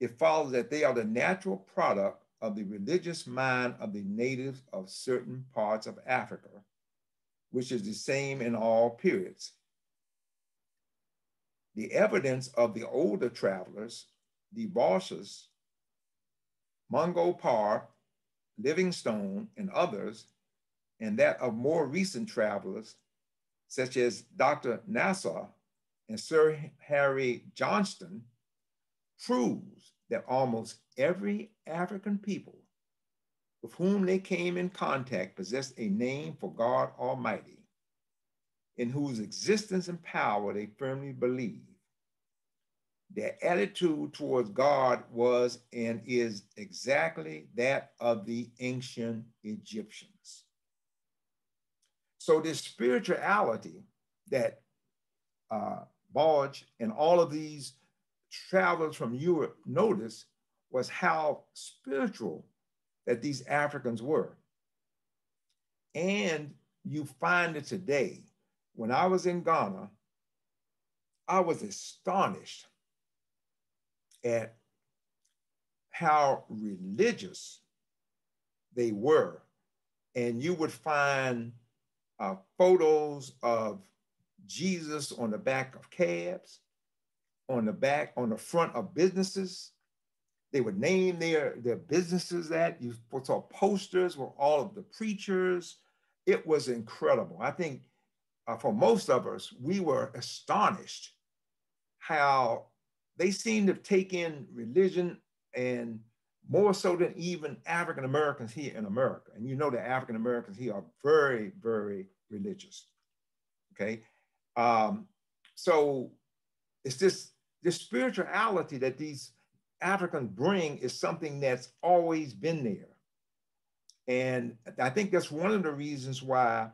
it follows that they are the natural product of the religious mind of the natives of certain parts of Africa, which is the same in all periods. The evidence of the older travelers, the Bosses, Mungo Park, Livingstone, and others, and that of more recent travelers, such as Dr. Nassau and Sir Harry Johnston, proves that almost every African people with whom they came in contact possessed a name for God Almighty, in whose existence and power they firmly believed their attitude towards God was and is exactly that of the ancient Egyptians. So, this spirituality that uh, Budge and all of these travelers from Europe noticed was how spiritual that these Africans were. And you find it today. When I was in Ghana, I was astonished at how religious they were. And you would find uh, photos of Jesus on the back of cabs, on the back, on the front of businesses. They would name their, their businesses that you saw posters with all of the preachers. It was incredible. I think uh, for most of us, we were astonished how they seem to take in religion and more so than even African Americans here in America. And you know that African Americans here are very, very religious. Okay. Um, so it's this, this spirituality that these Africans bring is something that's always been there. And I think that's one of the reasons why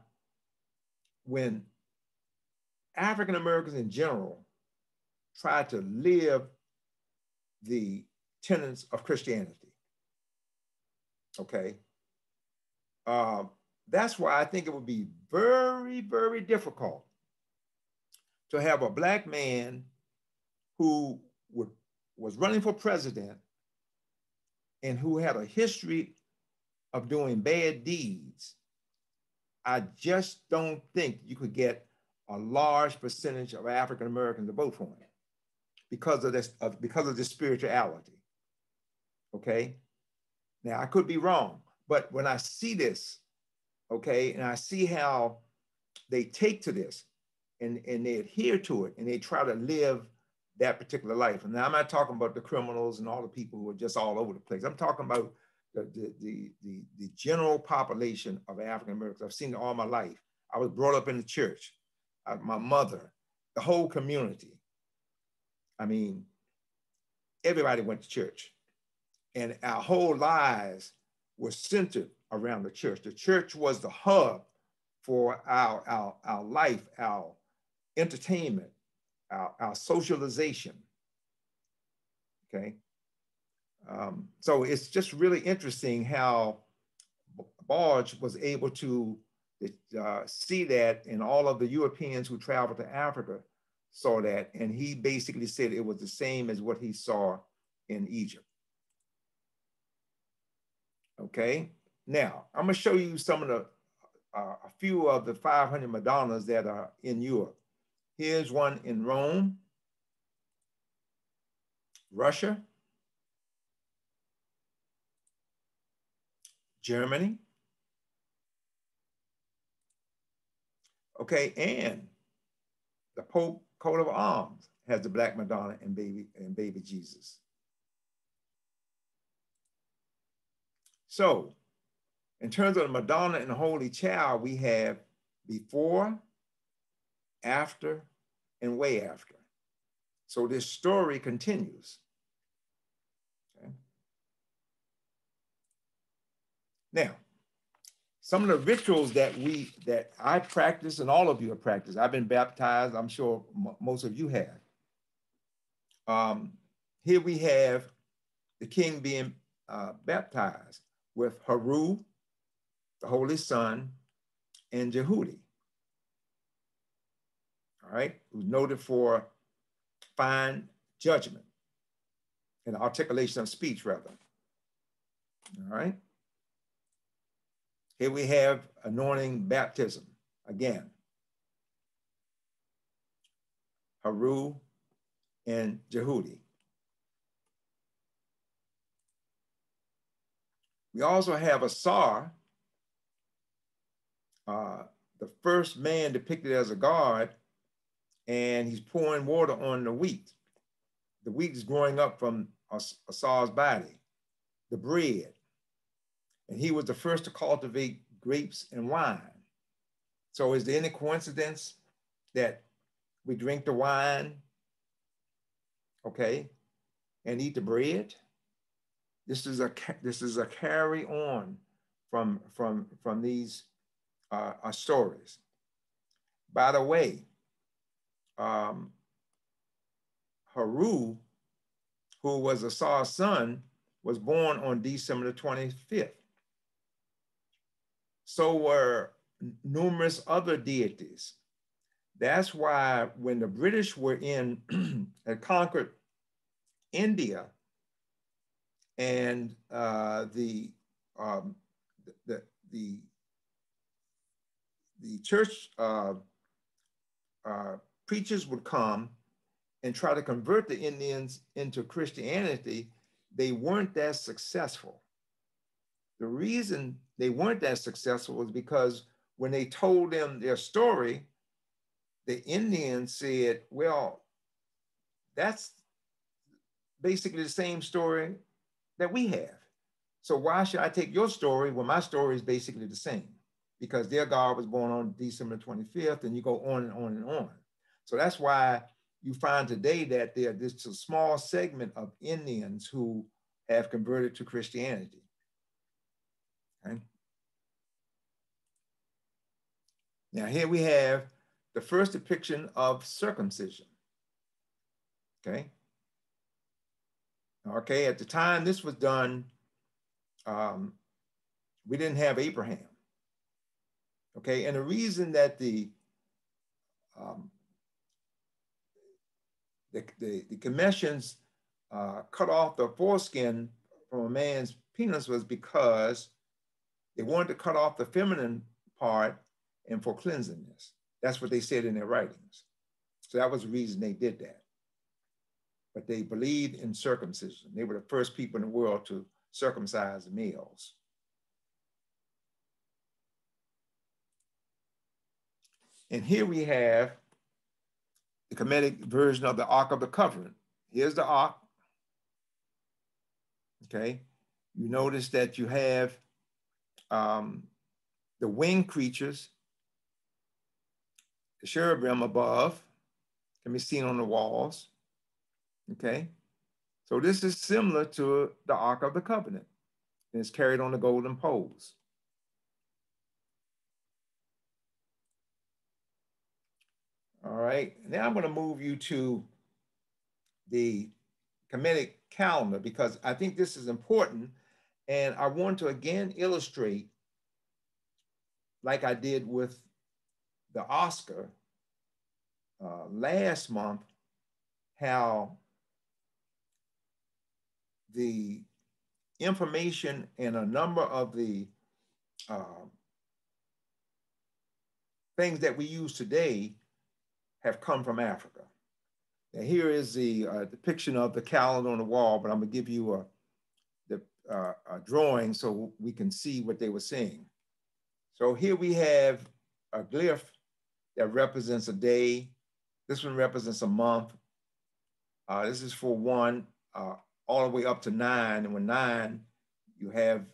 when African Americans in general try to live the tenets of Christianity, okay, uh, that's why I think it would be very, very difficult to have a black man who would, was running for president and who had a history of doing bad deeds. I just don't think you could get a large percentage of African Americans to vote for him because of this, of, because of this spirituality. Okay. Now I could be wrong, but when I see this, okay, and I see how they take to this and, and they adhere to it and they try to live that particular life. And now I'm not talking about the criminals and all the people who are just all over the place. I'm talking about the, the, the, the, the general population of African Americans. I've seen it all my life. I was brought up in the church. I, my mother, the whole community. I mean, everybody went to church. And our whole lives were centered around the church. The church was the hub for our, our, our life, our entertainment, our, our socialization. Okay. Um, so it's just really interesting how Budge was able to uh, see that, in all of the Europeans who traveled to Africa saw that, and he basically said it was the same as what he saw in Egypt. Okay, now I'm gonna show you some of the, uh, a few of the 500 Madonnas that are in Europe. Here's one in Rome, Russia, Germany, okay, and the Pope coat of arms has the Black Madonna and baby and baby Jesus. So in terms of the Madonna and the Holy Child, we have before, after, and way after. So this story continues. Okay. Now, some of the rituals that we that I practice and all of you have practiced. I've been baptized. I'm sure most of you have. Um, here we have the king being uh, baptized with Haru, the Holy Son, and Jehudi. All right, who's noted for fine judgment and articulation of speech, rather. All right. Here we have anointing baptism again. Haru and Jehudi. We also have Asar, uh, the first man depicted as a god, and he's pouring water on the wheat. The wheat is growing up from Asar's body, the bread. And he was the first to cultivate grapes and wine. So is there any coincidence that we drink the wine, okay, and eat the bread? This is a this is a carry on from from from these uh, uh, stories. By the way, um, Haru, who was Asar's son, was born on December the 25th so were numerous other deities. That's why when the British were in, had conquered India and uh, the, um, the, the, the church uh, uh, preachers would come and try to convert the Indians into Christianity, they weren't that successful. The reason they weren't that successful was because when they told them their story, the Indians said, well, that's basically the same story that we have. So why should I take your story when my story is basically the same? Because their God was born on December 25th, and you go on and on and on. So that's why you find today that there is a small segment of Indians who have converted to Christianity. Now here we have the first depiction of circumcision. Okay. Okay, at the time this was done, um, we didn't have Abraham. Okay, and the reason that the um, the, the, the commissions uh, cut off the foreskin from a man's penis was because they wanted to cut off the feminine part and for cleansingness. That's what they said in their writings. So that was the reason they did that. But they believed in circumcision. They were the first people in the world to circumcise males. And here we have the Kemetic version of the Ark of the Covenant. Here's the Ark. Okay. You notice that you have um, the winged creatures, the cherubim above, can be seen on the walls. Okay. So this is similar to the Ark of the Covenant. And it's carried on the golden poles. All right, now I'm going to move you to the Kemetic calendar because I think this is important. And I want to again illustrate, like I did with the Oscar uh, last month, how the information and a number of the uh, things that we use today have come from Africa. Now here is the uh, depiction of the calendar on the wall, but I'm gonna give you a, uh, a drawing so we can see what they were saying. So here we have a glyph that represents a day. This one represents a month. Uh, this is for one, uh, all the way up to nine. And when nine, you have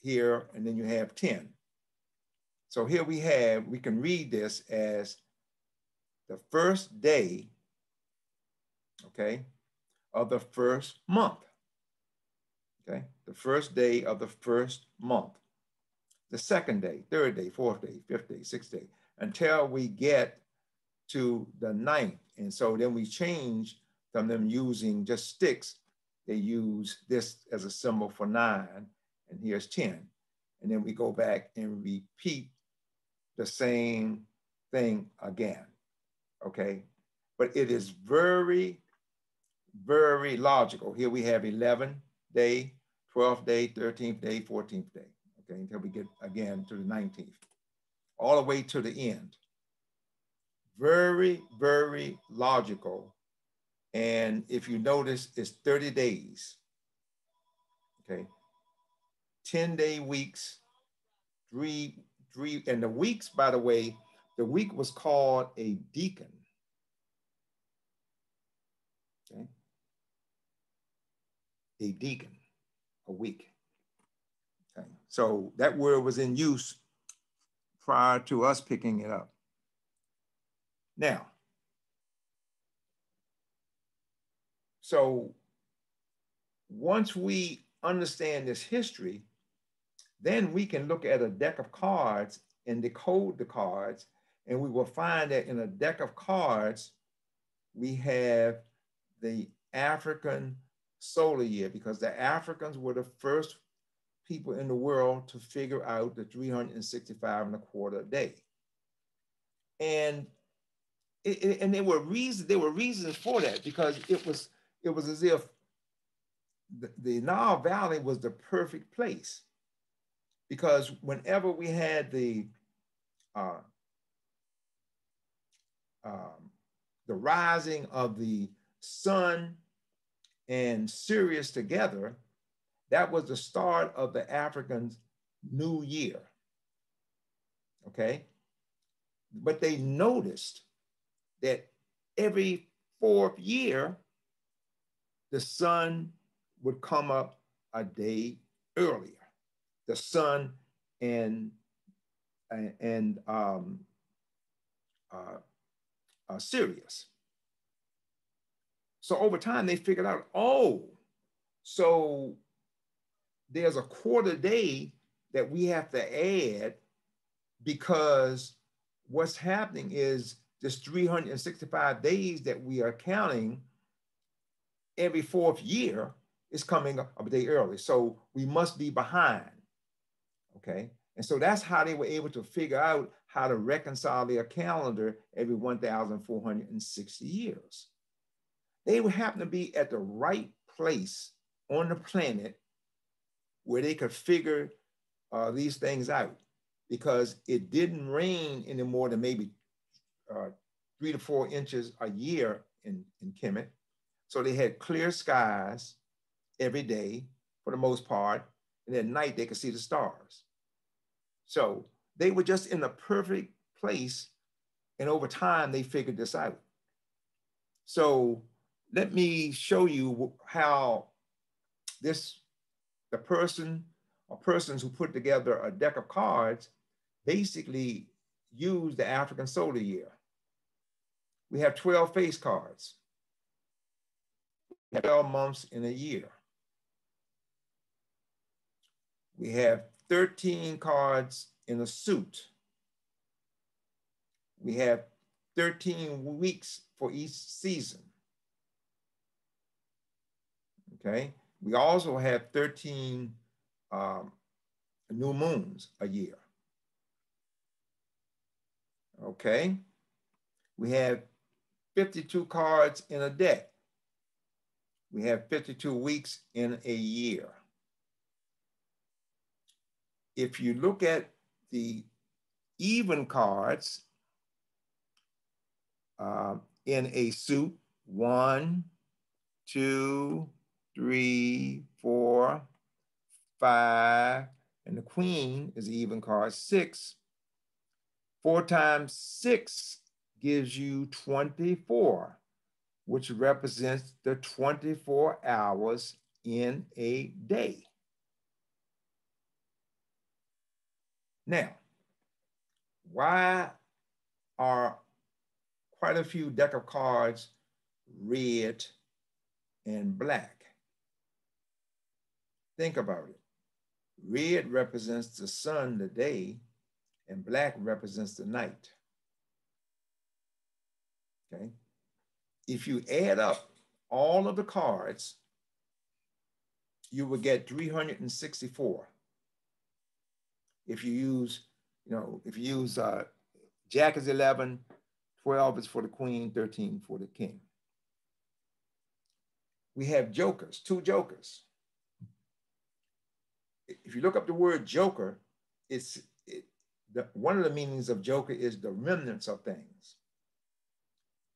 here, and then you have 10. So here we have, we can read this as the first day, okay, of the first month. Okay, the first day of the first month. The second day, third day, fourth day, fifth day, sixth day, until we get to the ninth. And so then we change from them using just sticks, they use this as a symbol for nine, and here's 10. And then we go back and repeat the same thing again okay? But it is very, very logical. Here we have 11 day, 12th day, 13th day, 14th day, okay? Until we get again to the 19th, all the way to the end. Very, very logical. And if you notice, it's 30 days, okay? 10 day weeks, three, three, and the weeks, by the way, the week was called a deacon. Okay? A decan, a week. Okay. So that word was in use prior to us picking it up. Now, so once we understand this history, then we can look at a deck of cards and decode the cards and we will find that in a deck of cards, we have the African solar year because the Africans were the first people in the world to figure out the 365 and a quarter day. And it, it, and there were reasons, there were reasons for that because it was, it was as if the, the Nile Valley was the perfect place because whenever we had the uh, um, the rising of the sun and Sirius together, that was the start of the Africans' new year. Okay? But they noticed that every fourth year, the sun would come up a day earlier. The sun and and um, uh, uh, Sirius. So over time, they figured out, oh, so there's a quarter day that we have to add because what's happening is this 365 days that we are counting every fourth year is coming a day early. So we must be behind. Okay. And so that's how they were able to figure out how to reconcile their calendar every 1,460 years. They would happen to be at the right place on the planet where they could figure uh, these things out because it didn't rain any more than maybe uh, three to four inches a year in, in Kemet. So they had clear skies every day for the most part. And at night they could see the stars. So they were just in the perfect place. And over time, they figured this out. So let me show you how this, the person or persons who put together a deck of cards basically use the African solar year. We have 12 face cards. 12 months in a year. We have 13 cards in a suit. We have 13 weeks for each season. Okay. We also have 13 um, new moons a year. Okay. We have 52 cards in a deck. We have 52 weeks in a year. If you look at the even cards uh, in a suit, one, two, three, four, five, and the queen is even card, six. Four times six gives you 24, which represents the 24 hours in a day. Now, why are quite a few deck of cards red and black? Think about it. Red represents the sun, the day, and black represents the night. Okay. If you add up all of the cards, you will get 364. If you use, you know, if you use uh, Jack is 11, 12 is for the queen, 13 for the king. We have jokers, two jokers. If you look up the word joker, it's it, the, one of the meanings of joker is the remnants of things.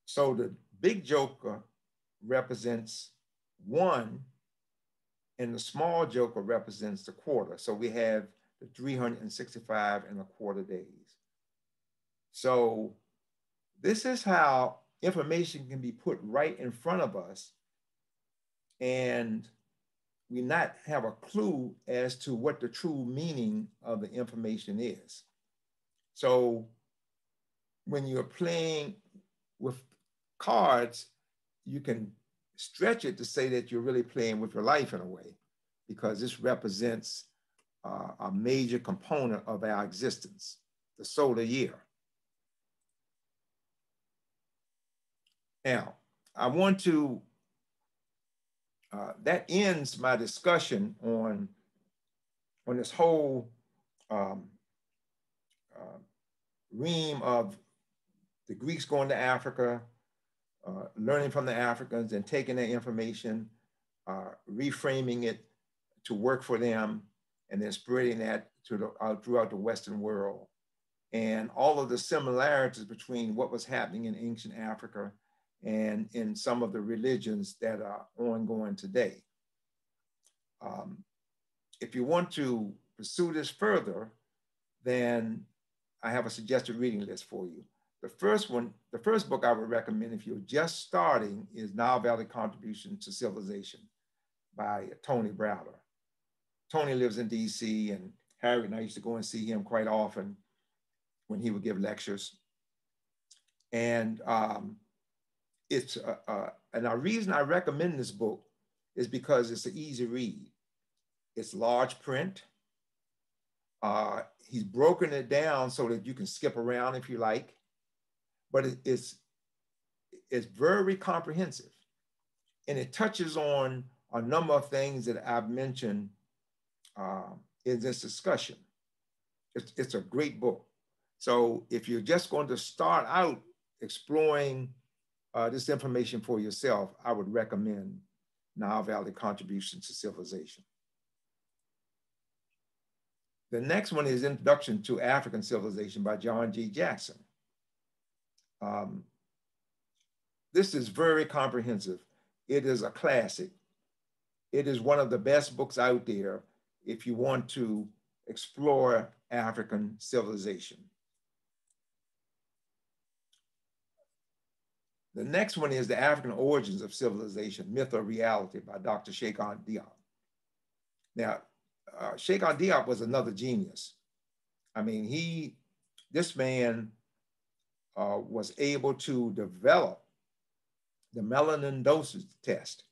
So the big joker represents one, and the small joker represents the quarter. So we have the 365 and a quarter days. So this is how information can be put right in front of us and we not have a clue as to what the true meaning of the information is. So when you're playing with cards, you can stretch it to say that you're really playing with your life in a way, because this represents uh, a major component of our existence, the solar year. Now, I want to, uh, that ends my discussion on, on this whole um, uh, ream of the Greeks going to Africa, uh, learning from the Africans and taking their information, uh, reframing it to work for them, and then spreading that the, uh, throughout the Western world. And all of the similarities between what was happening in ancient Africa and in some of the religions that are ongoing today. Um, if you want to pursue this further, then I have a suggested reading list for you. The first one, the first book I would recommend if you're just starting is Nile Valley Contribution to Civilization by Tony Browder. Tony lives in DC and Harry and I used to go and see him quite often when he would give lectures. And um, it's, uh, uh, and the reason I recommend this book is because it's an easy read. It's large print. Uh, he's broken it down so that you can skip around if you like, but it, it's, it's very comprehensive. And it touches on a number of things that I've mentioned uh, in this discussion. It's, it's a great book. So if you're just going to start out exploring uh, this information for yourself, I would recommend Nile Valley Contributions to Civilization. The next one is Introduction to African Civilization by John G. Jackson. Um, this is very comprehensive. It is a classic. It is one of the best books out there if you want to explore African civilization. The next one is The African Origins of Civilization, Myth or Reality by Dr. Cheikh Anta Diop. Now, uh, Cheikh Anta Diop was another genius. I mean, he, this man uh, was able to develop the melanin dosage test,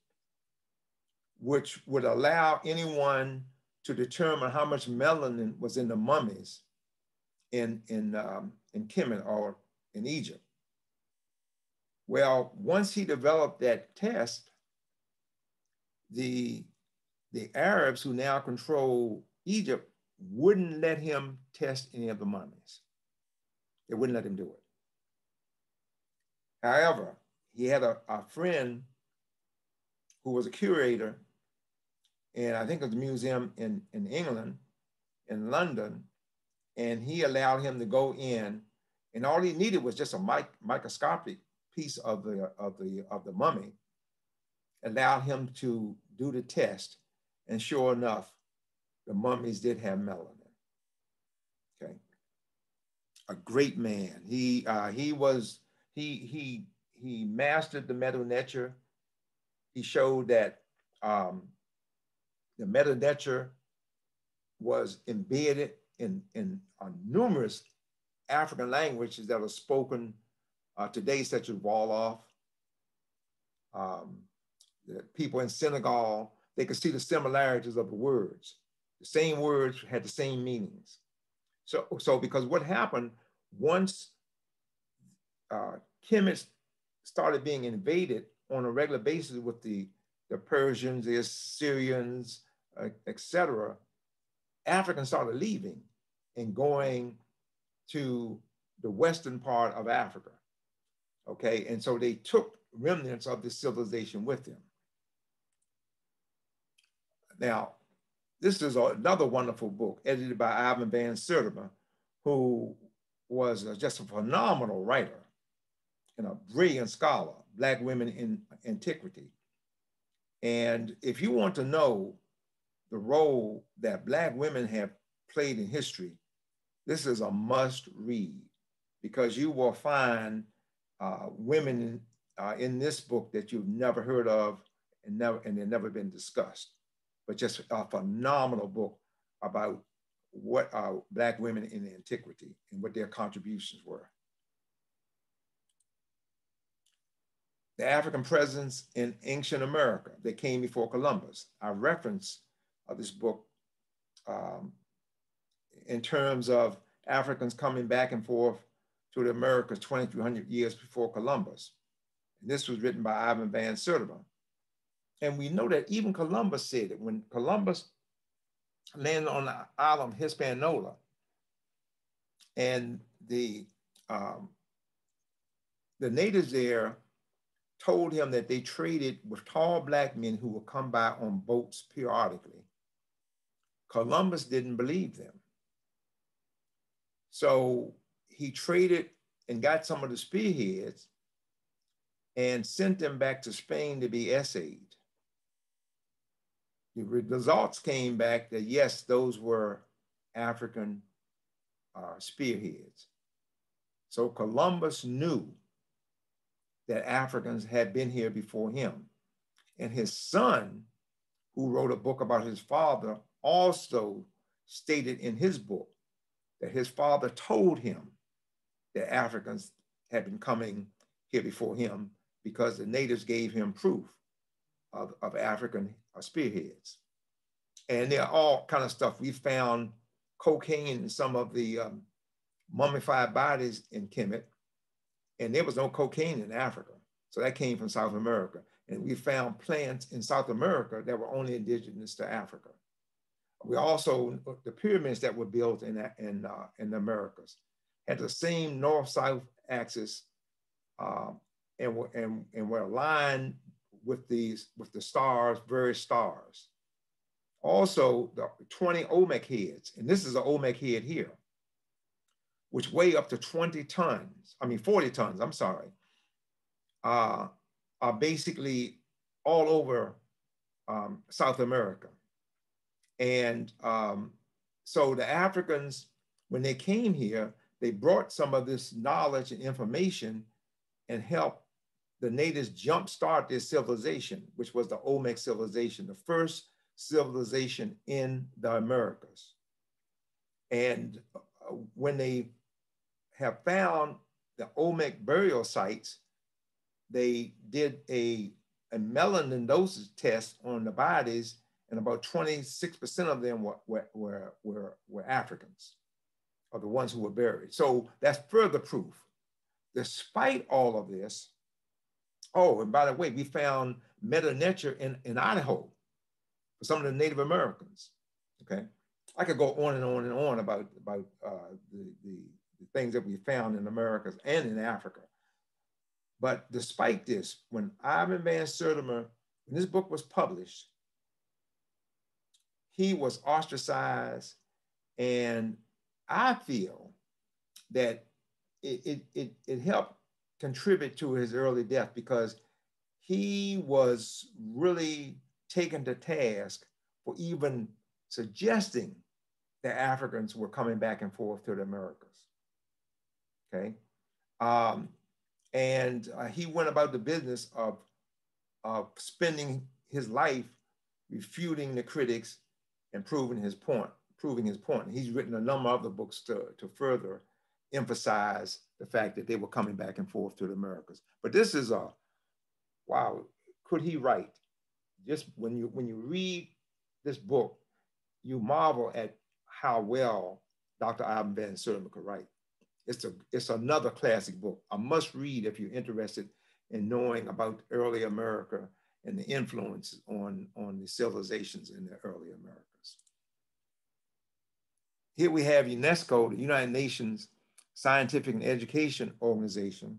which would allow anyone to determine how much melanin was in the mummies in, in, um, in Kemet or in Egypt. Well, once he developed that test, the the Arabs who now control Egypt wouldn't let him test any of the mummies. They wouldn't let him do it. However, he had a, a friend who was a curator, and I think of the museum in, in England, in London, and he allowed him to go in, and all he needed was just a mic, microscopic piece of the, of the, of the mummy, allowed him to do the test, and sure enough, the mummies did have melanin. Okay. A great man. He uh, he was he he he mastered the Medu Neter. He showed that um, the Medu Neter was embedded in in numerous African languages that are spoken uh, today, such as Wolof. Um, people in Senegal they could see the similarities of the words. The same words had the same meanings. So, so because what happened once uh, Kemet started being invaded on a regular basis with the, the Persians, the Assyrians, uh, etc., Africans started leaving and going to the western part of Africa. Okay, and so they took remnants of this civilization with them. Now, this is another wonderful book edited by Ivan Van Sertima, who was just a phenomenal writer and a brilliant scholar, Black Women in Antiquity. And if you want to know the role that Black women have played in history, this is a must read because you will find uh, women uh, in this book that you've never heard of and never and they've never been discussed but just a phenomenal book about what Black women in antiquity and what their contributions were. The African presence in ancient America that came before Columbus. I reference of this book um, in terms of Africans coming back and forth to the Americas 2,300 years before Columbus. And this was written by Ivan Van Sertima. And we know that even Columbus said it when Columbus landed on the island Hispaniola and the um, the natives there told him that they traded with tall black men who would come by on boats periodically. Columbus didn't believe them. So he traded and got some of the spearheads and sent them back to Spain to be essayed. The results came back that yes, those were African uh, spearheads. So Columbus knew that Africans had been here before him. And his son, who wrote a book about his father, also stated in his book that his father told him that Africans had been coming here before him because the natives gave him proof of, of African spearheads. And they're all kind of stuff. We found cocaine in some of the um, mummified bodies in Kemet, and there was no cocaine in Africa. So that came from South America. And we found plants in South America that were only indigenous to Africa. We also, the pyramids that were built in, in, uh, in the Americas had the same north-south axis uh, and, and, and were aligned with these, with the stars, various stars. Also, the 20 Olmec heads, and this is an Olmec head here, which weigh up to 20 tons, I mean 40 tons, I'm sorry, uh, are basically all over um, South America. And um, so the Africans, when they came here, they brought some of this knowledge and information and helped the natives jumpstart their civilization, which was the Olmec civilization, the first civilization in the Americas. And uh, when they have found the Olmec burial sites, they did a, a melanosis test on the bodies, and about 26% of them were, were, were, were Africans, or the ones who were buried. So that's further proof. Despite all of this, oh, and by the way, we found Medu Neter in, in Idaho for some of the Native Americans, okay? I could go on and on and on about, about uh, the, the, the things that we found in Americas and in Africa. But despite this, when Ivan Van Sertima, when this book was published, he was ostracized. And I feel that it, it, it, it helped contribute to his early death because he was really taken to task for even suggesting that Africans were coming back and forth to the Americas. Okay. Um, and uh, he went about the business of, of spending his life refuting the critics and proving his point, proving his point. He's written a number of other books to, to further emphasize the fact that they were coming back and forth to the Americas. But this is a, wow, could he write? Just when you, when you read this book, you marvel at how well Dr. Ivan Van Sertima could write. It's, a, it's another classic book, a must read if you're interested in knowing about early America and the influence on, on the civilizations in the early Americas. Here we have UNESCO, the United Nations Scientific and Education Organization.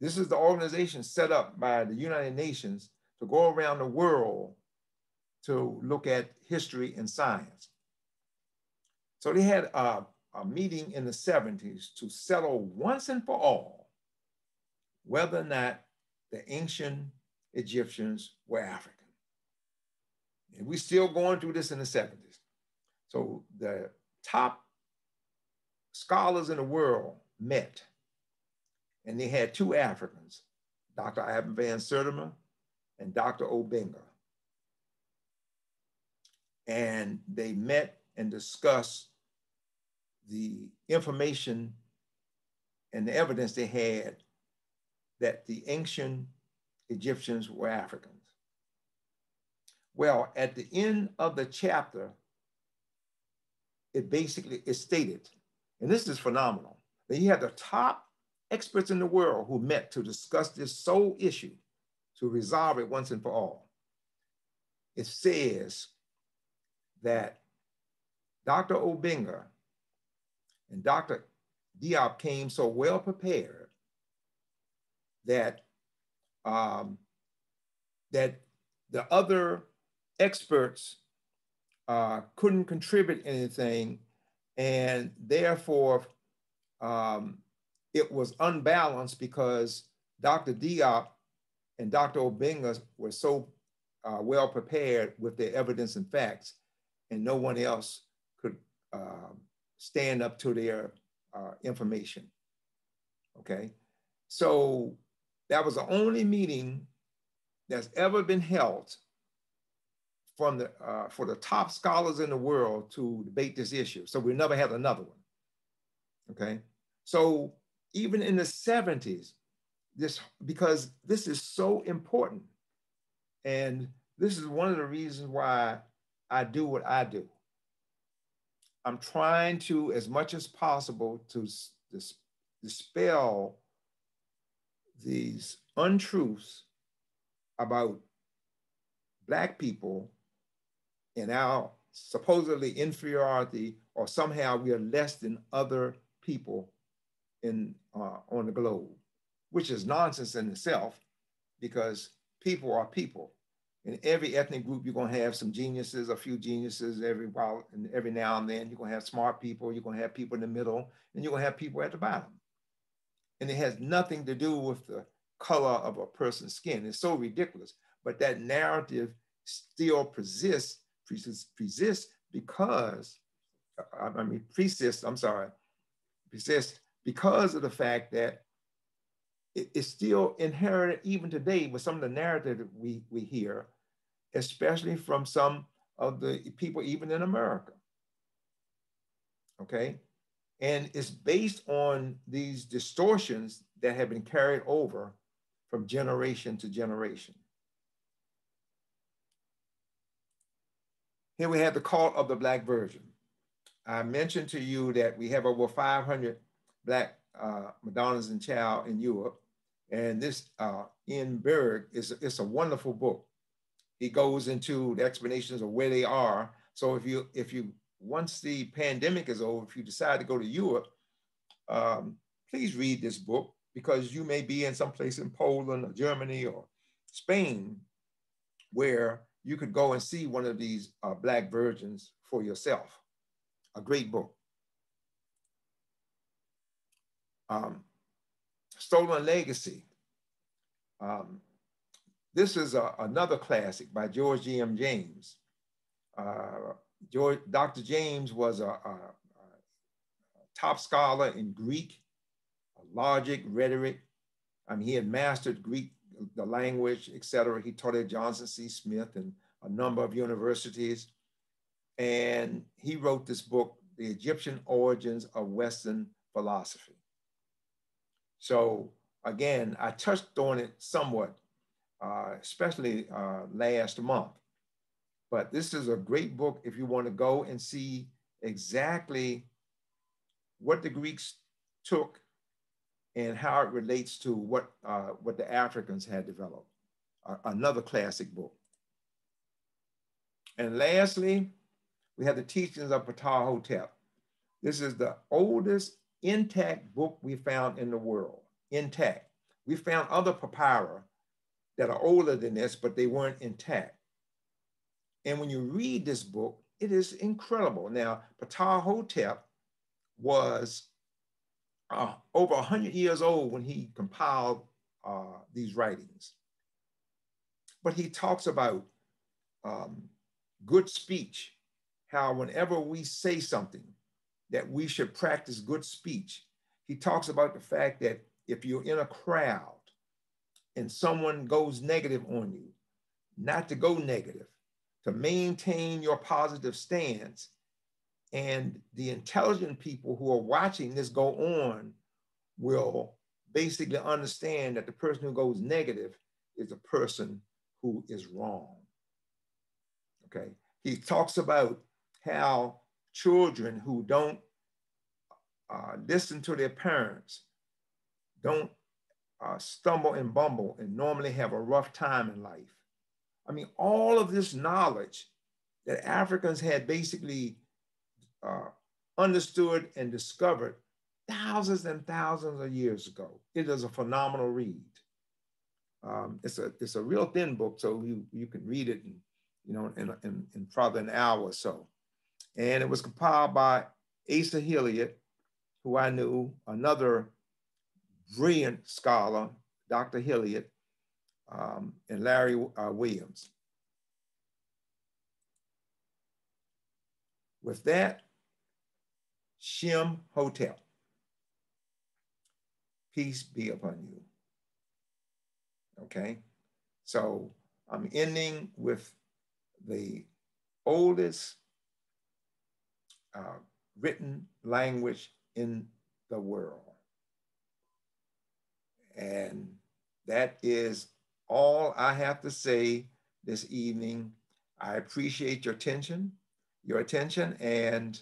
This is the organization set up by the United Nations to go around the world to look at history and science. So they had a a meeting in the 70s to settle once and for all whether or not the ancient Egyptians were African. And we're still going through this in the 70s. So the top scholars in the world met and they had two Africans, Dr. Ivan Van Sertima and Dr. Obenga. And they met and discussed the information and the evidence they had that the ancient Egyptians were Africans. Well, at the end of the chapter, it basically is stated, and this is phenomenal, that you had the top experts in the world who met to discuss this sole issue to resolve it once and for all. It says that Dr. Obenga and Dr. Diop came so well prepared that um, that the other experts uh, couldn't contribute anything, and therefore um, it was unbalanced because Dr. Diop and Dr. Obenga were so uh, well prepared with their evidence and facts, and no one else could uh, stand up to their uh, information. Okay, so that was the only meeting that's ever been held from the uh, for the top scholars in the world to debate this issue. So we never had another one. Okay, so even in the 70s, this because this is so important, and this is one of the reasons why I do what I do. I'm trying to, as much as possible, to dis dispel these untruths about Black people and our supposedly inferiority, or somehow we are less than other people in, uh, on the globe, which is nonsense in itself because people are people. In every ethnic group, you're gonna have some geniuses, a few geniuses every while, and every now and then you're gonna have smart people, you're gonna have people in the middle, and you're gonna have people at the bottom. And it has nothing to do with the color of a person's skin. It's so ridiculous, but that narrative still persists, persists because, I mean, persists, I'm sorry, persists because of the fact that it's still inherited even today with some of the narrative that we, we hear, especially from some of the people even in America. Okay? And it's based on these distortions that have been carried over from generation to generation. Here we have the cult of the Black Virgin. I mentioned to you that we have over 500 Black uh, Madonnas and Child in Europe. And this uh, Ean Begg is it's a wonderful book. He goes into the explanations of where they are. So if you if you once the pandemic is over, if you decide to go to Europe, um, please read this book because you may be in some place in Poland or Germany or Spain where you could go and see one of these uh, Black virgins for yourself. A great book. Um, Stolen Legacy. Um, this is a, another classic by George G.M. James. Uh, George, Dr. James was a, a, a, top scholar in Greek, logic, rhetoric. I mean, he had mastered Greek, the language, etc. He taught at Johnson C. Smith and a number of universities. And he wrote this book, The Egyptian Origins of Western Philosophy. So again, I touched on it somewhat, uh, especially uh, last month. But this is a great book if you want to go and see exactly what the Greeks took and how it relates to what, uh, what the Africans had developed. Uh, another classic book. And lastly, we have the teachings of Ptah Hotep. This is the oldest intact book we found in the world, intact. We found other papyri that are older than this, but they weren't intact. And when you read this book, it is incredible. Now, Ptah Hotep was uh, over 100 years old when he compiled uh, these writings. But he talks about um, good speech, how whenever we say something, that we should practice good speech. He talks about the fact that if you're in a crowd and someone goes negative on you, not to go negative, to maintain your positive stance. And the intelligent people who are watching this go on will basically understand that the person who goes negative is a person who is wrong. Okay. He talks about how children who don't uh, listen to their parents, don't uh, stumble and bumble, and normally have a rough time in life. I mean, all of this knowledge that Africans had basically uh, understood and discovered thousands and thousands of years ago. It is a phenomenal read. Um, it's a it's a real thin book, so you you can read it in you know in, in, in probably an hour or so. And it was compiled by Asa Hilliard, who I knew, another brilliant scholar, Dr. Hilliard, um, and Larry uh, Williams. With that, Shem Hotel. Peace be upon you. Okay, so I'm ending with the oldest uh, written language in the world. And that is all I have to say this evening. I appreciate your attention, your attention, and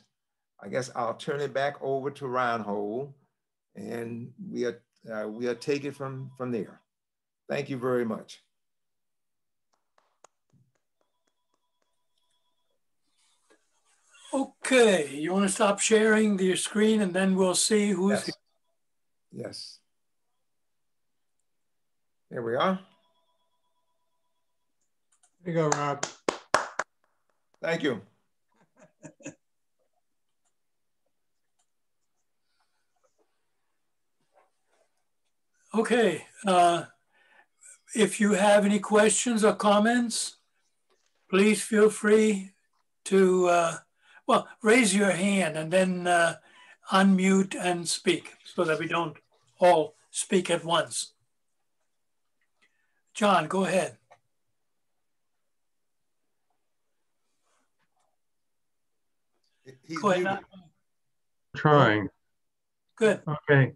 I guess I'll turn it back over to Reinhold, and we'll uh, we'll take it from from there. Thank you very much. Okay, you want to stop sharing your screen and then we'll see who's yes. Yes. There we are. There you go, Rob. Thank you. okay. Uh, if you have any questions or comments, please feel free to, uh, well, raise your hand and then uh, unmute and speak so that we don't all speak at once. John, go ahead. He's go ahead. Trying. Good. Okay.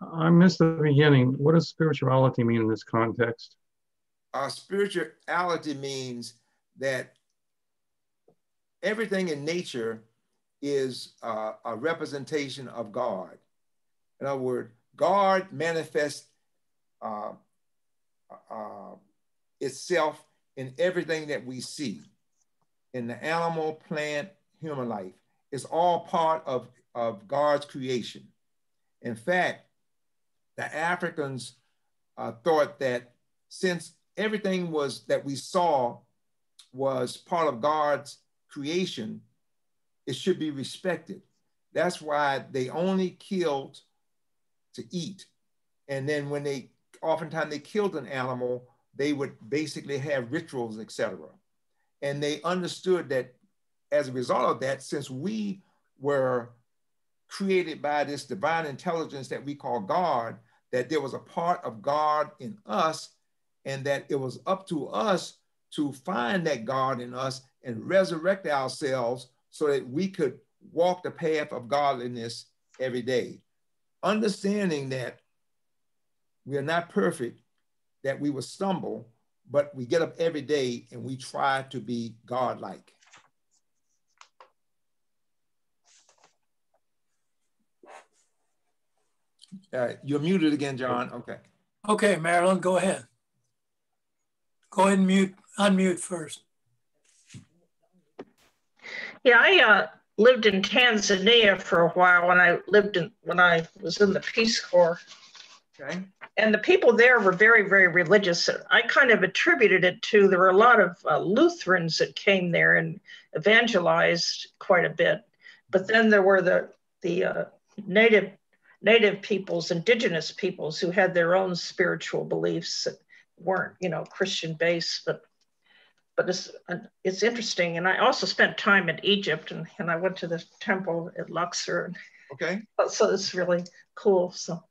I missed the beginning. What does spirituality mean in this context? Uh, spirituality means that everything in nature is uh, a representation of God. In other words, God manifests uh, uh, itself in everything that we see, in the animal, plant, human life. It's all part of, of God's creation. In fact, the Africans uh, thought that since everything was that we saw was part of God's creation, it should be respected. That's why they only killed to eat. And then when they, oftentimes they killed an animal, they would basically have rituals, etc. And they understood that as a result of that, since we were created by this divine intelligence that we call God, that there was a part of God in us and that it was up to us to find that God in us and resurrect ourselves so that we could walk the path of godliness every day. Understanding that we are not perfect, that we will stumble, but we get up every day and we try to be God-like. Uh, you're muted again, John. Okay. Okay, Marilyn, go ahead. Go ahead and mute, unmute first. Yeah, I uh, lived in Tanzania for a while when I lived in when I was in the Peace Corps. Okay. And the people there were very, very religious. I kind of attributed it to there were a lot of uh, Lutherans that came there and evangelized quite a bit. But then there were the the uh, native native peoples, indigenous peoples who had their own spiritual beliefs that weren't, you know, Christian based, but but it's it's interesting. And I also spent time in Egypt, and, and I went to the temple at Luxor. Okay. Oh, so it's really cool. So.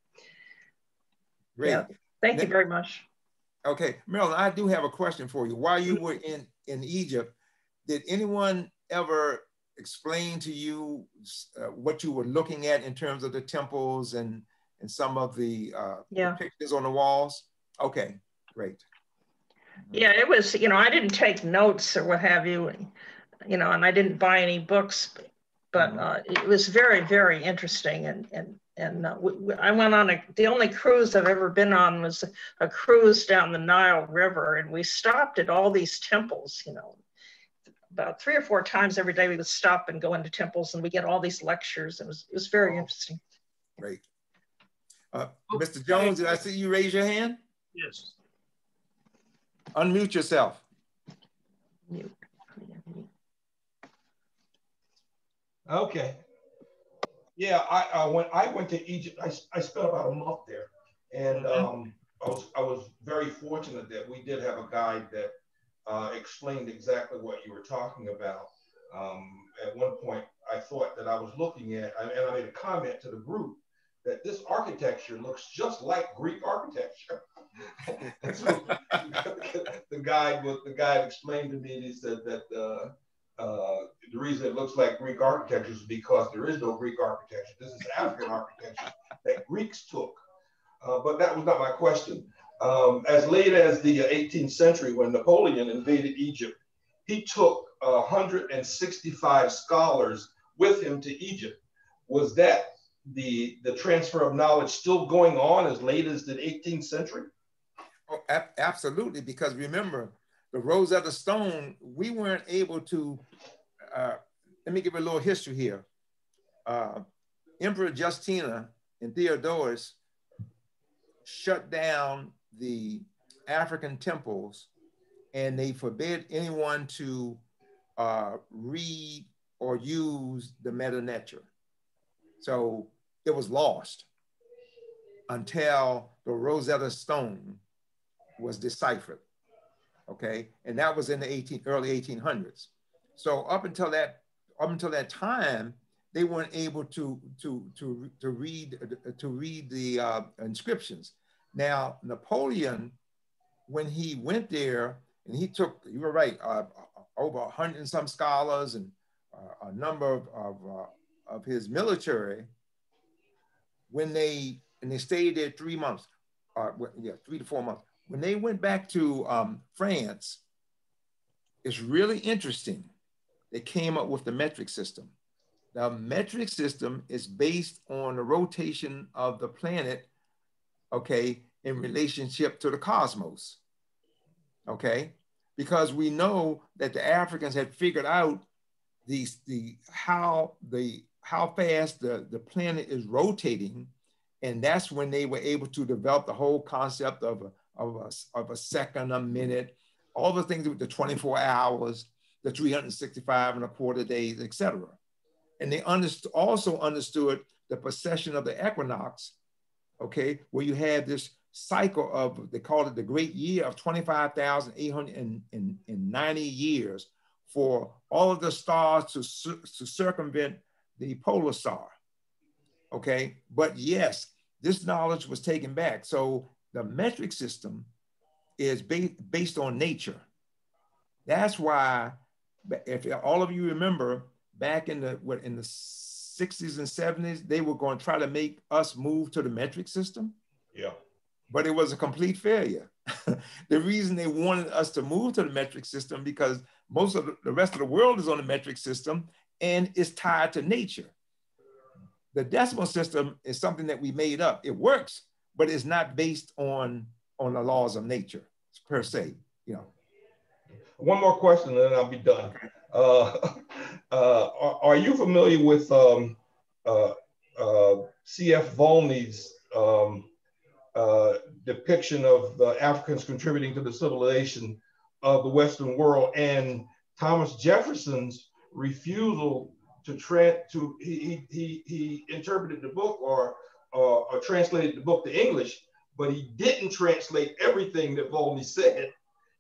Great. Yeah. Thank you very much. Okay, Marilyn, I do have a question for you. While you mm-hmm. were in in Egypt, did anyone ever explain to you uh, what you were looking at in terms of the temples and and some of the, uh, yeah. the pictures on the walls? Okay, great. Yeah, it was, you know, I didn't take notes or what have you, you know, and I didn't buy any books, but mm-hmm. uh, it was very, very interesting. And, and, and uh, we, we, I went on a, the only cruise I've ever been on was a cruise down the Nile River. And we stopped at all these temples, you know, about three or four times every day we would stop and go into temples and we get all these lectures. It was, it was very interesting. Great. Uh, Mr. Jones, did I see you raise your hand? Yes. Unmute yourself. Okay. Yeah, I uh, when I went to Egypt, I, I spent about a month there, and mm-hmm. um, I was I was very fortunate that we did have a guide that uh, explained exactly what you were talking about. Um, at one point, I thought that I was looking at, and I made a comment to the group that this architecture looks just like Greek architecture. the guide the guide explained to me. He said that uh, uh, the reason it looks like Greek architecture is because there is no Greek architecture. This is African architecture that Greeks took. Uh, but that was not my question. Um, as late as the 18th century, when Napoleon invaded Egypt, he took 165 scholars with him to Egypt. Was that the, the transfer of knowledge still going on as late as the 18th century? Oh, absolutely, because remember, the Rosetta Stone, we weren't able to, uh, let me give a little history here. Uh, Emperor Justinian and Theodosius shut down the African temples and they forbid anyone to uh, read or use the Medu Neter. So it was lost until the Rosetta Stone was deciphered. Okay, and that was in the 18, early 1800s. So up until that, up until that time, they weren't able to to to to read to read the uh, inscriptions. Now Napoleon, when he went there and he took, you were right, uh, over a hundred and some scholars and uh, a number of of, uh, of his military. When they and they stayed there three months, uh, yeah, three to four months. When they went back to um, France, it's really interesting. They came up with the metric system. The metric system is based on the rotation of the planet, okay, in relationship to the cosmos, okay? Because we know that the Africans had figured out the, the how the how fast the, the planet is rotating, and that's when they were able to develop the whole concept of a, of a, of a second, a minute, all the things with the 24 hours, the 365 and a quarter days, etc. And they underst also understood the precession of the equinox, okay, where you have this cycle of, they call it the great year of 25,890 years for all of the stars to, to circumvent the polar star. Okay, but yes, this knowledge was taken back. So the metric system is ba based on nature. That's why, if all of you remember, back in the what in the 60s and 70s, they were going to try to make us move to the metric system. Yeah. But it was a complete failure. the reason they wanted us to move to the metric system because most of the, rest of the world is on the metric system and it's tied to nature. The decimal system is something that we made up. It works, but it's not based on on the laws of nature per se. You know. One more question, and then I'll be done. Uh, uh, are, are, you familiar with um, uh, uh C.F. Volney's um, depiction of the Africans contributing to the civilization of the Western world and Thomas Jefferson's refusal to tra- to he, he he interpreted the book or, or, or translated the book to English, but he didn't translate everything that Volney said.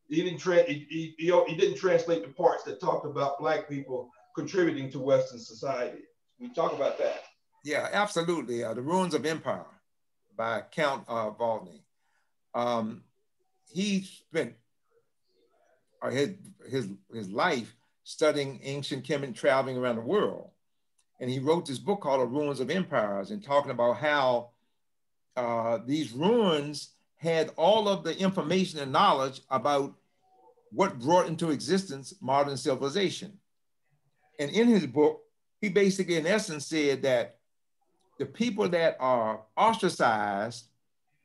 He didn't tra- he, he, he, didn't translate the parts that talked about black people contributing to Western society. We talk about that. Yeah, absolutely. Uh, the Ruins of Empire by Count uh, Volney. Um, he spent uh, his, his, his life studying ancient Kemet, traveling around the world. And he wrote this book called The Ruins of Empires and talking about how uh, these ruins had all of the information and knowledge about what brought into existence modern civilization. And in his book, he basically, in essence, said that the people that are ostracized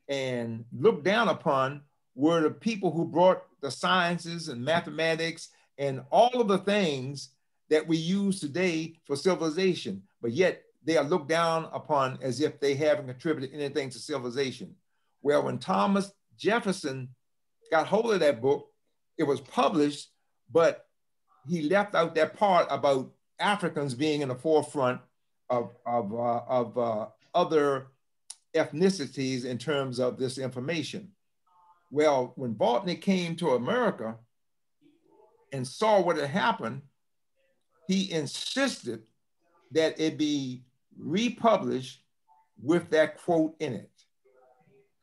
and looked down upon were the people who brought the sciences and mathematics and all of the things that we use today for civilization, but yet they are looked down upon as if they haven't contributed anything to civilization. Well, when Thomas Jefferson got hold of that book it was published, but he left out that part about Africans being in the forefront of, of, uh, of uh, other ethnicities in terms of this information. Well, when Volney came to America and saw what had happened, he insisted that it be republished with that quote in it.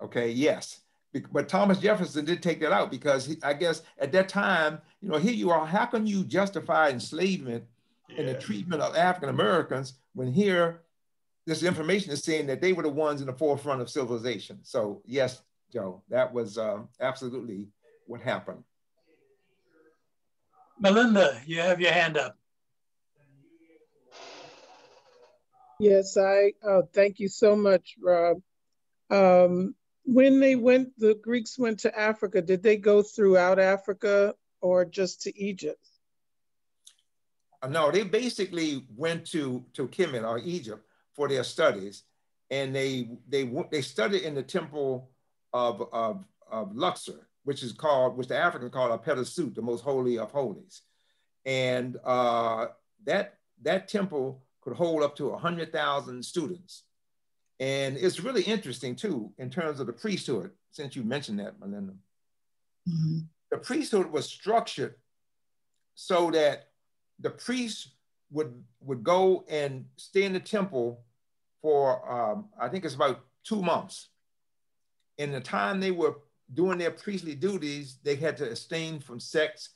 Okay, yes. But Thomas Jefferson did take that out because he, I guess at that time, you know, here you are, how can you justify enslavement yeah. and the treatment of African Americans when here this information is saying that they were the ones in the forefront of civilization? So, yes, Joe, that was uh, absolutely what happened. Melinda, you have your hand up. Yes, I uh, thank you so much, Rob. Um, when they went, the Greeks went to Africa, did they go throughout Africa or just to Egypt? Uh, no, they basically went to, to Kemet or Egypt for their studies. And they, they, they studied in the temple of, of, of Luxor, which is called, which the Africans call a Suit, the most holy of holies. And uh, that, that temple could hold up to 100,000 students. And it's really interesting too, in terms of the priesthood, since you mentioned that, Melinda. Mm-hmm. The priesthood was structured so that the priests would, would go and stay in the temple for, um, I think it's about two months. In the time they were doing their priestly duties, they had to abstain from sex.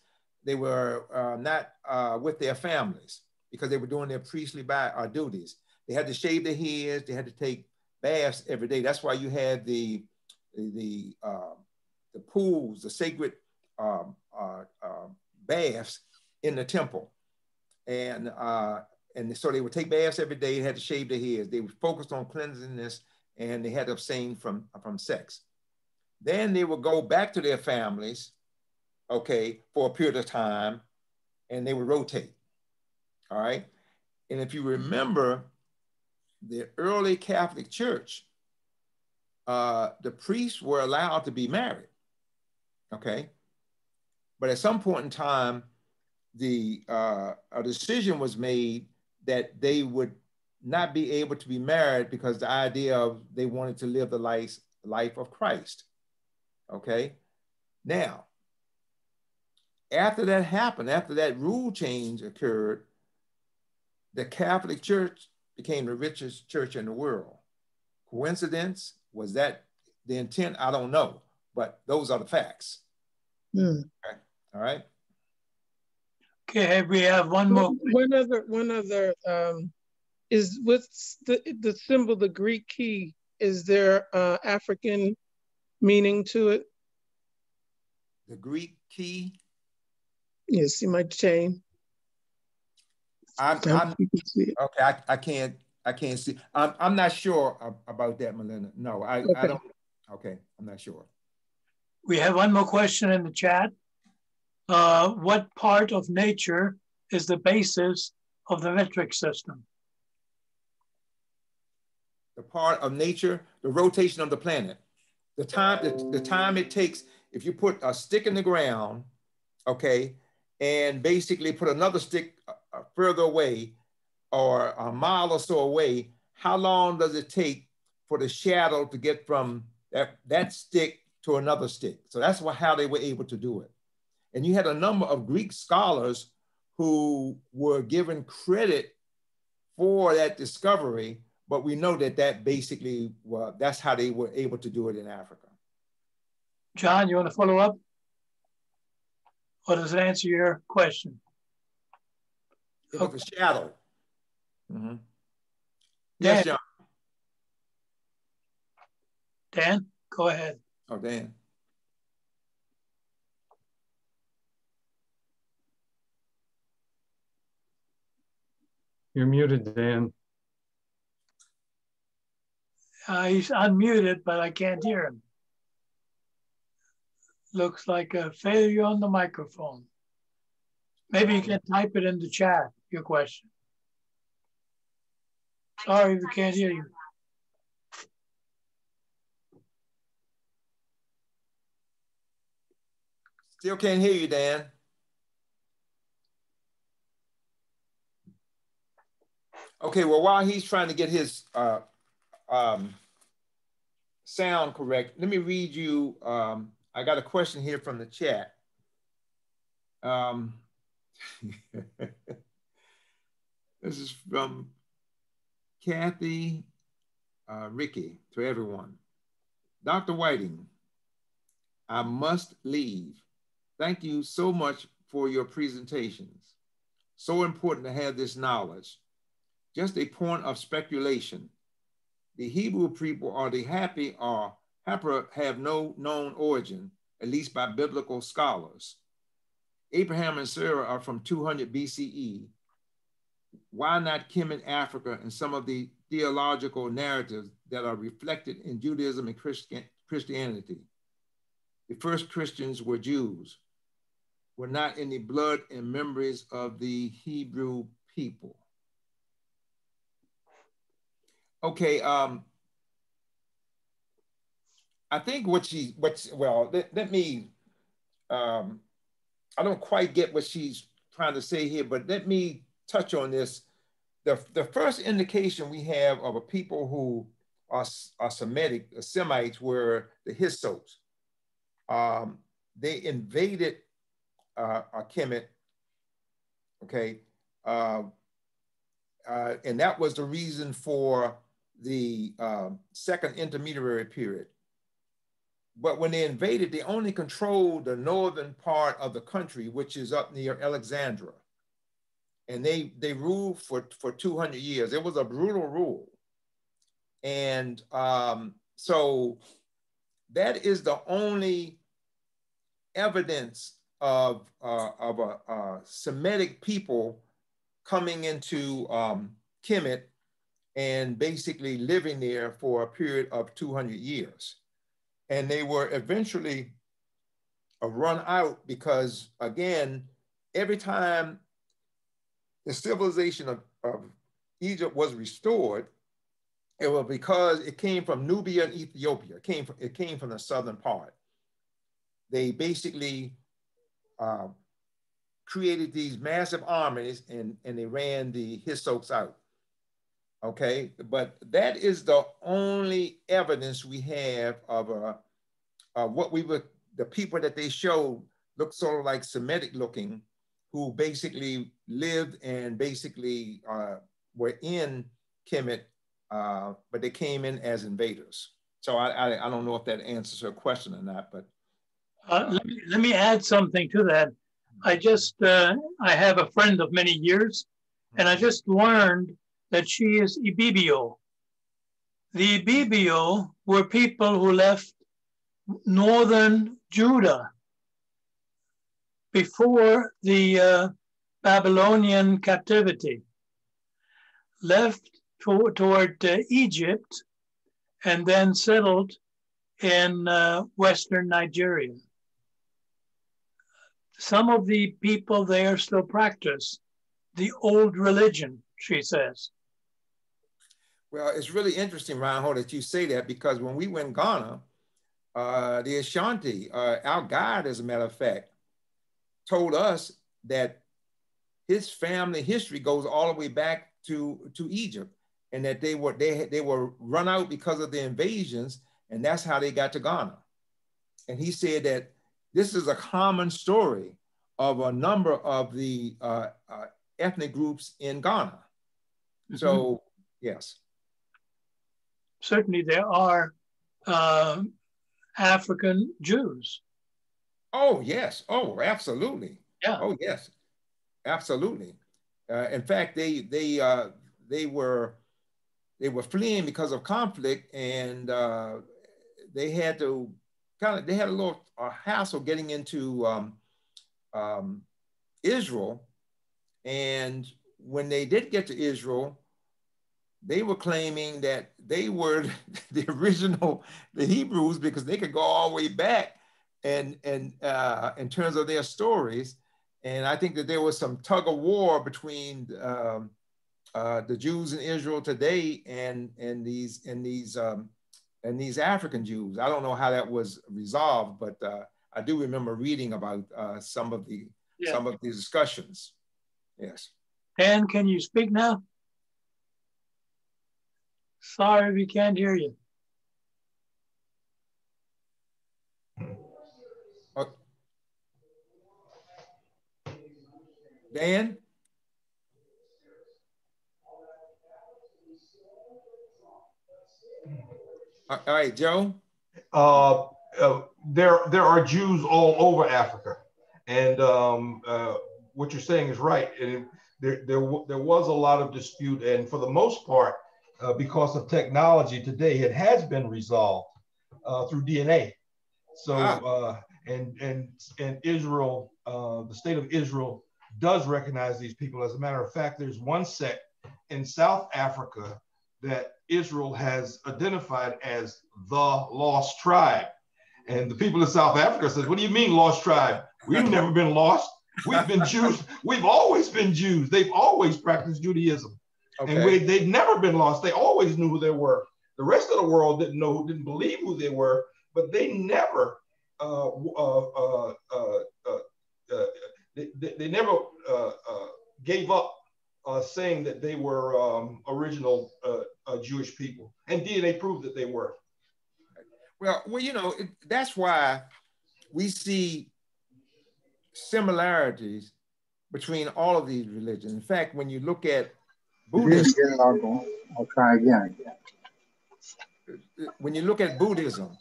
They were uh, not uh, with their families because they were doing their priestly by, uh, duties. They had to shave their heads. They had to take baths every day. That's why you had the the uh, the pools, the sacred um, uh, uh, baths in the temple, and uh, and so they would take baths every day. They had to shave their heads. They were focused on cleanliness, and they had to abstain from from sex. Then they would go back to their families, okay, for a period of time, and they would rotate. All right. And if you remember the early Catholic Church, uh, the priests were allowed to be married. Okay. But at some point in time, the uh, a decision was made that they would not be able to be married because the idea of they wanted to live the life, life of Christ. Okay. Now, after that happened, after that rule change occurred, the Catholic Church became the richest church in the world. Coincidence? Was that the intent? I don't know, but those are the facts. Mm. Okay. All right. Okay, we have one more. One other, one other um, is what's the the symbol, the Greek key. Is there uh, African meaning to it? The Greek key. Yes, see my chain. I'm, I'm okay. I, I can't I can't see. I'm I'm not sure about that, Melinda. No, I, okay. I don't. Okay, I'm not sure. We have one more question in the chat. Uh, what part of nature is the basis of the metric system? The part of nature, the rotation of the planet, the time the, the time it takes. If you put a stick in the ground, okay, and basically put another stick further away or a mile or so away, how long does it take for the shadow to get from that, that stick to another stick? So that's what, how they were able to do it. And you had a number of Greek scholars who were given credit for that discovery, but we know that that basically, well, that's how they were able to do it in Africa. John, you want to follow up? Or does it answer your question? It was a shadow. Mm-hmm. Yes, John. Dan, go ahead. Oh, Dan. You're muted, Dan. Uh, he's unmuted, but I can't hear him. Looks like a failure on the microphone. Maybe you can type it in the chat, your question. Sorry, we can't hear you. Still can't hear you, Dan. Okay, well, while he's trying to get his uh, um, sound correct, let me read you. Um, I got a question here from the chat. Um, this is from Kathy uh, Ricky to everyone. Dr. Whiting, I must leave. Thank you so much for your presentations. So important to have this knowledge. Just a point of speculation. The Hebrew people are the happy or have no known origin, at least by biblical scholars. Abraham and Sarah are from 200 BCE. Why not Kemet, Africa, and some of the theological narratives that are reflected in Judaism and Christian, Christianity? The first Christians were Jews, were not in the blood and memories of the Hebrew people. Okay, um, I think what she, what well, let, let me um, I don't quite get what she's trying to say here, but let me touch on this. The, the first indication we have of a people who are, are Semitic, Semites, were the Hyksos. Um, they invaded uh, Kemet, okay? Uh, uh, and that was the reason for the uh, second intermediary period. But when they invaded, they only controlled the northern part of the country, which is up near Alexandria. And they, they ruled for, for 200 years. It was a brutal rule. And um, so that is the only evidence of, uh, of a, a, Semitic people coming into um, Kemet and basically living there for a period of 200 years and they were eventually run out because again, every time the civilization of, of Egypt was restored, it was because it came from Nubia and Ethiopia. It came from, it came from the southern part. They basically uh, created these massive armies and, and they ran the Hyksos out okay? But that is the only evidence we have of uh, uh, what we were, the people that they showed looked sort of like Semitic looking, who basically lived and basically uh, were in Kemet, uh, but they came in as invaders. So I, I, I, don't know if that answers her question or not, but. Uh, let, me, let me add something to that. I just, uh, I have a friend of many years, and I just learned that she is Ibibio. The Ibibio were people who left northern Judah before the uh, Babylonian captivity, left to, toward uh, Egypt, and then settled in uh, Western Nigeria. Some of the people there still practice the old religion, she says. Well, it's really interesting, Reinhold, that you say that because when we went to Ghana, uh, the Ashanti, uh, our guide, as a matter of fact, told us that his family history goes all the way back to, to Egypt and that they were, they, they were run out because of the invasions and that's how they got to Ghana. And he said that this is a common story of a number of the uh, uh ethnic groups in Ghana. Mm -hmm. So, yes certainly there are uh, African Jews. Oh, yes. Oh, absolutely. Yeah. Oh, yes. Absolutely. Uh, in fact, they they uh, they were they were fleeing because of conflict, and uh, they had to kind of they had a little hassle getting into um, um, Israel, and when they did get to Israel, they were claiming that they were the original the Hebrews because they could go all the way back and and uh, in terms of their stories. And I think that there was some tug of war between um, uh, the Jews in Israel today and and these and these um, and these African Jews. I don't know how that was resolved, but uh, I do remember reading about uh, some of the yeah. some of the discussions. Yes. Dan, can you speak now? Sorry, we can't hear you. Uh, Dan? All right, Joe. Uh, uh, there, there are Jews all over Africa, and um, uh, what you're saying is right. And there, there, there was a lot of dispute, and for the most part, uh, because of technology today, it has been resolved uh, through DNA. So, ah. Uh, and and and Israel, the state of Israel, does recognize these people. As a matter of fact, there's one sect in South Africa that Israel has identified as the lost tribe. And the people of South Africa says, What do you mean, lost tribe? We've never been lost. We've been Jews. We've always been Jews. They've always practiced Judaism. Okay. And we, they'd never been lost. They always knew who they were. The rest of the world didn't know, who didn't believe who they were, but they never, uh, uh, uh, uh, uh they, they, they, never uh, gave up saying that they were um, original Jewish people. And DNA proved that they were. Well, well, you know, it, that's why we see similarities between all of these religions. In fact, when you look at Buddhism, I'll, go. I'll try again. When you look at Buddhism,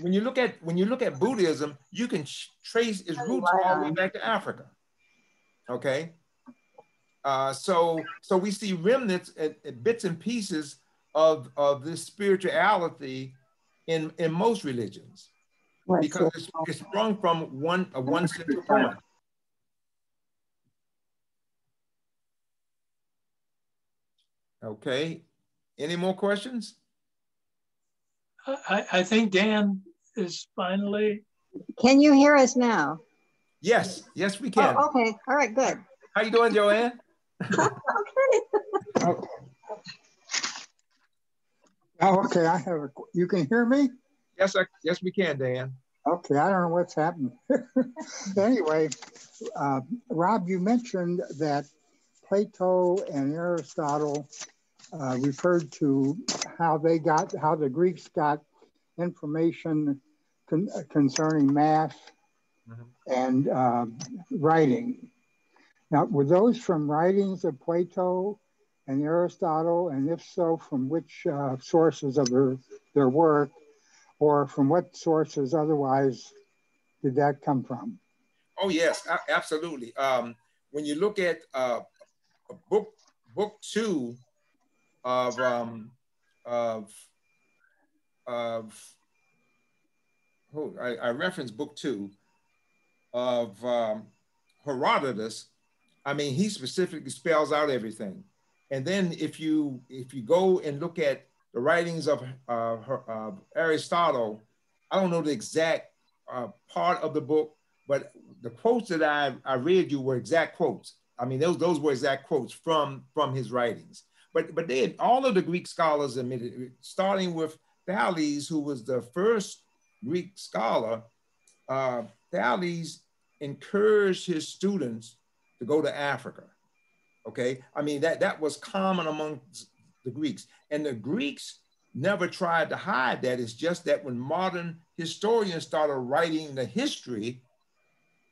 when you look at when you look at Buddhism, you can trace its roots all the way back to Africa. Okay, uh, so so we see remnants and, bits and pieces of of this spirituality in in most religions because it's, it's sprung from one a one central point. Okay, any more questions? I, I think Dan is finally. Can you hear us now? Yes, yes, we can. Oh, okay, all right, good. How you doing, Joanne? okay. oh. okay, I have a, you can hear me? Yes, I, yes, we can, Dan. Okay, I don't know what's happened. anyway, uh, Rob, you mentioned that Plato and Aristotle uh, referred to how they got, how the Greeks got information con concerning math mm -hmm. and uh, writing. Now, were those from writings of Plato and Aristotle? And if so, from which uh, sources of their, their work? or from what sources otherwise did that come from? Oh yes, absolutely. Um, when you look at uh, book book two of um, of of oh, I, I reference book two of um, Herodotus. I mean, he specifically spells out everything. And then if you if you go and look at the writings of uh, uh, Aristotle. I don't know the exact uh, part of the book, but the quotes that I, I read you were exact quotes. I mean, those, those were exact quotes from, from his writings. But, but they all of the Greek scholars admitted, starting with Thales, who was the first Greek scholar, uh, Thales encouraged his students to go to Africa. Okay, I mean that that was common among the Greeks. And the Greeks never tried to hide that. It's just that when modern historians started writing the history,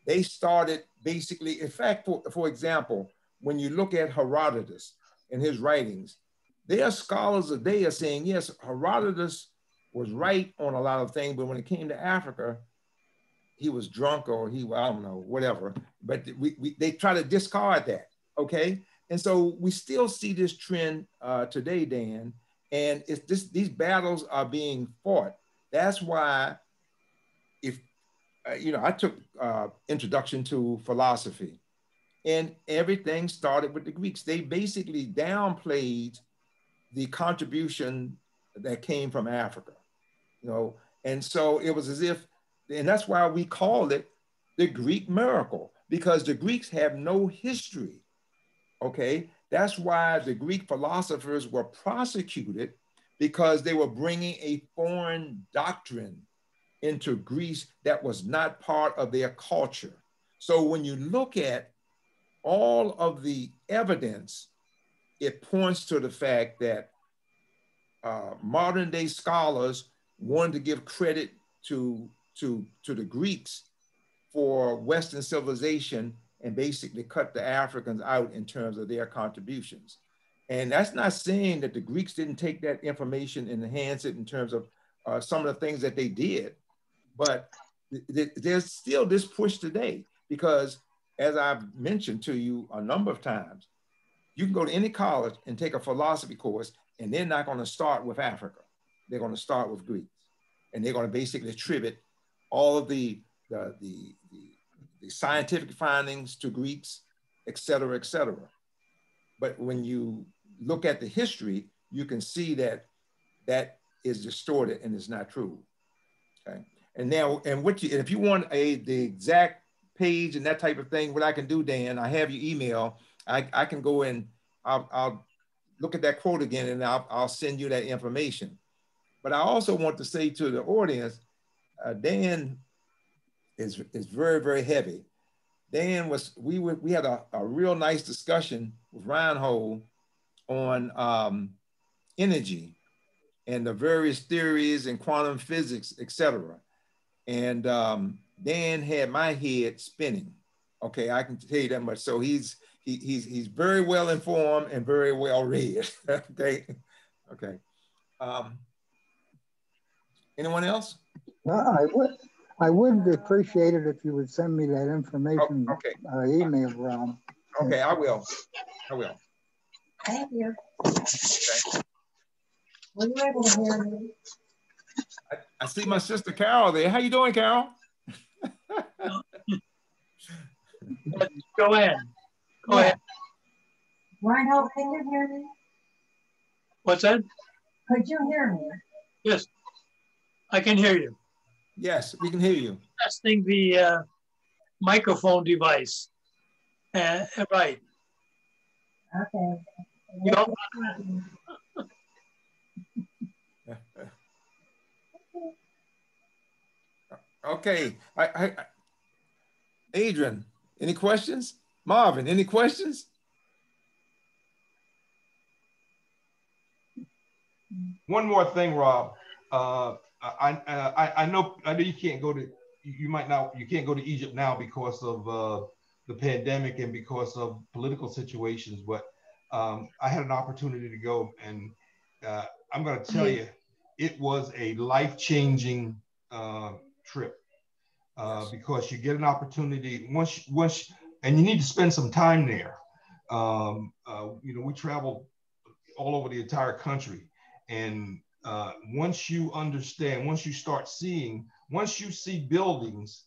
they started basically, in fact, for, for example, when you look at Herodotus and his writings, there are scholars they are saying, yes, Herodotus was right on a lot of things, but when it came to Africa, he was drunk or he, I don't know, whatever. But we, we, they try to discard that, okay? And so we still see this trend uh, today, Dan, and it's this, these battles are being fought. That's why if, uh, you know, I took uh, introduction to philosophy and everything started with the Greeks. They basically downplayed the contribution that came from Africa, you know, and so it was as if, and that's why we call it the Greek miracle because the Greeks have no history okay? That's why the Greek philosophers were prosecuted because they were bringing a foreign doctrine into Greece that was not part of their culture. So when you look at all of the evidence, it points to the fact that uh, modern day scholars wanted to give credit to, to, to the Greeks for Western civilization and basically cut the Africans out in terms of their contributions. And that's not saying that the Greeks didn't take that information and enhance it in terms of uh, some of the things that they did, but th there's still this push today because as I've mentioned to you a number of times, you can go to any college and take a philosophy course and they're not gonna start with Africa. They're gonna start with Greeks and they're gonna basically attribute all of the, the, the, the, the scientific findings to Greeks, et cetera, et cetera. But when you look at the history, you can see that that is distorted and is not true. Okay. And now, and what you, if you want a the exact page and that type of thing, what I can do, Dan, I have your email. I, I can go and I'll, I'll look at that quote again and I'll, I'll send you that information. But I also want to say to the audience, uh, Dan is, is very, very heavy. Dan was, we were, we had a, a real nice discussion with Reinhold on um, energy and the various theories and quantum physics, etc. And um, Dan had my head spinning. Okay, I can tell you that much. So he's he, he's he's very well informed and very well read. okay, okay. Um, anyone else? Well, I would I would appreciate it if you would send me that information. Oh, okay. Uh, email, Ron. Okay, I will. I will. Thank you. Okay. Were you able to hear me? I, I see my sister Carol there. How you doing, Carol? Go ahead. Go ahead. Reinhold, can you hear me? What's that? Could you hear me? Yes, I can hear you. Yes, we can hear you. Testing the uh, microphone device. Uh, right. Okay. You Okay. I, I, I- Adrian, any questions? Marvin, any questions? One more thing, Rob. Uh, I, I, I know, I know you can't go to, you might not, you can't go to Egypt now because of uh, the pandemic and because of political situations, but um, I had an opportunity to go and uh, I'm going to tell you, it was a life-changing uh, trip uh, because you get an opportunity once, once, and you need to spend some time there. Um, uh, you know, we travel all over the entire country, and uh, once you understand, once you start seeing, once you see buildings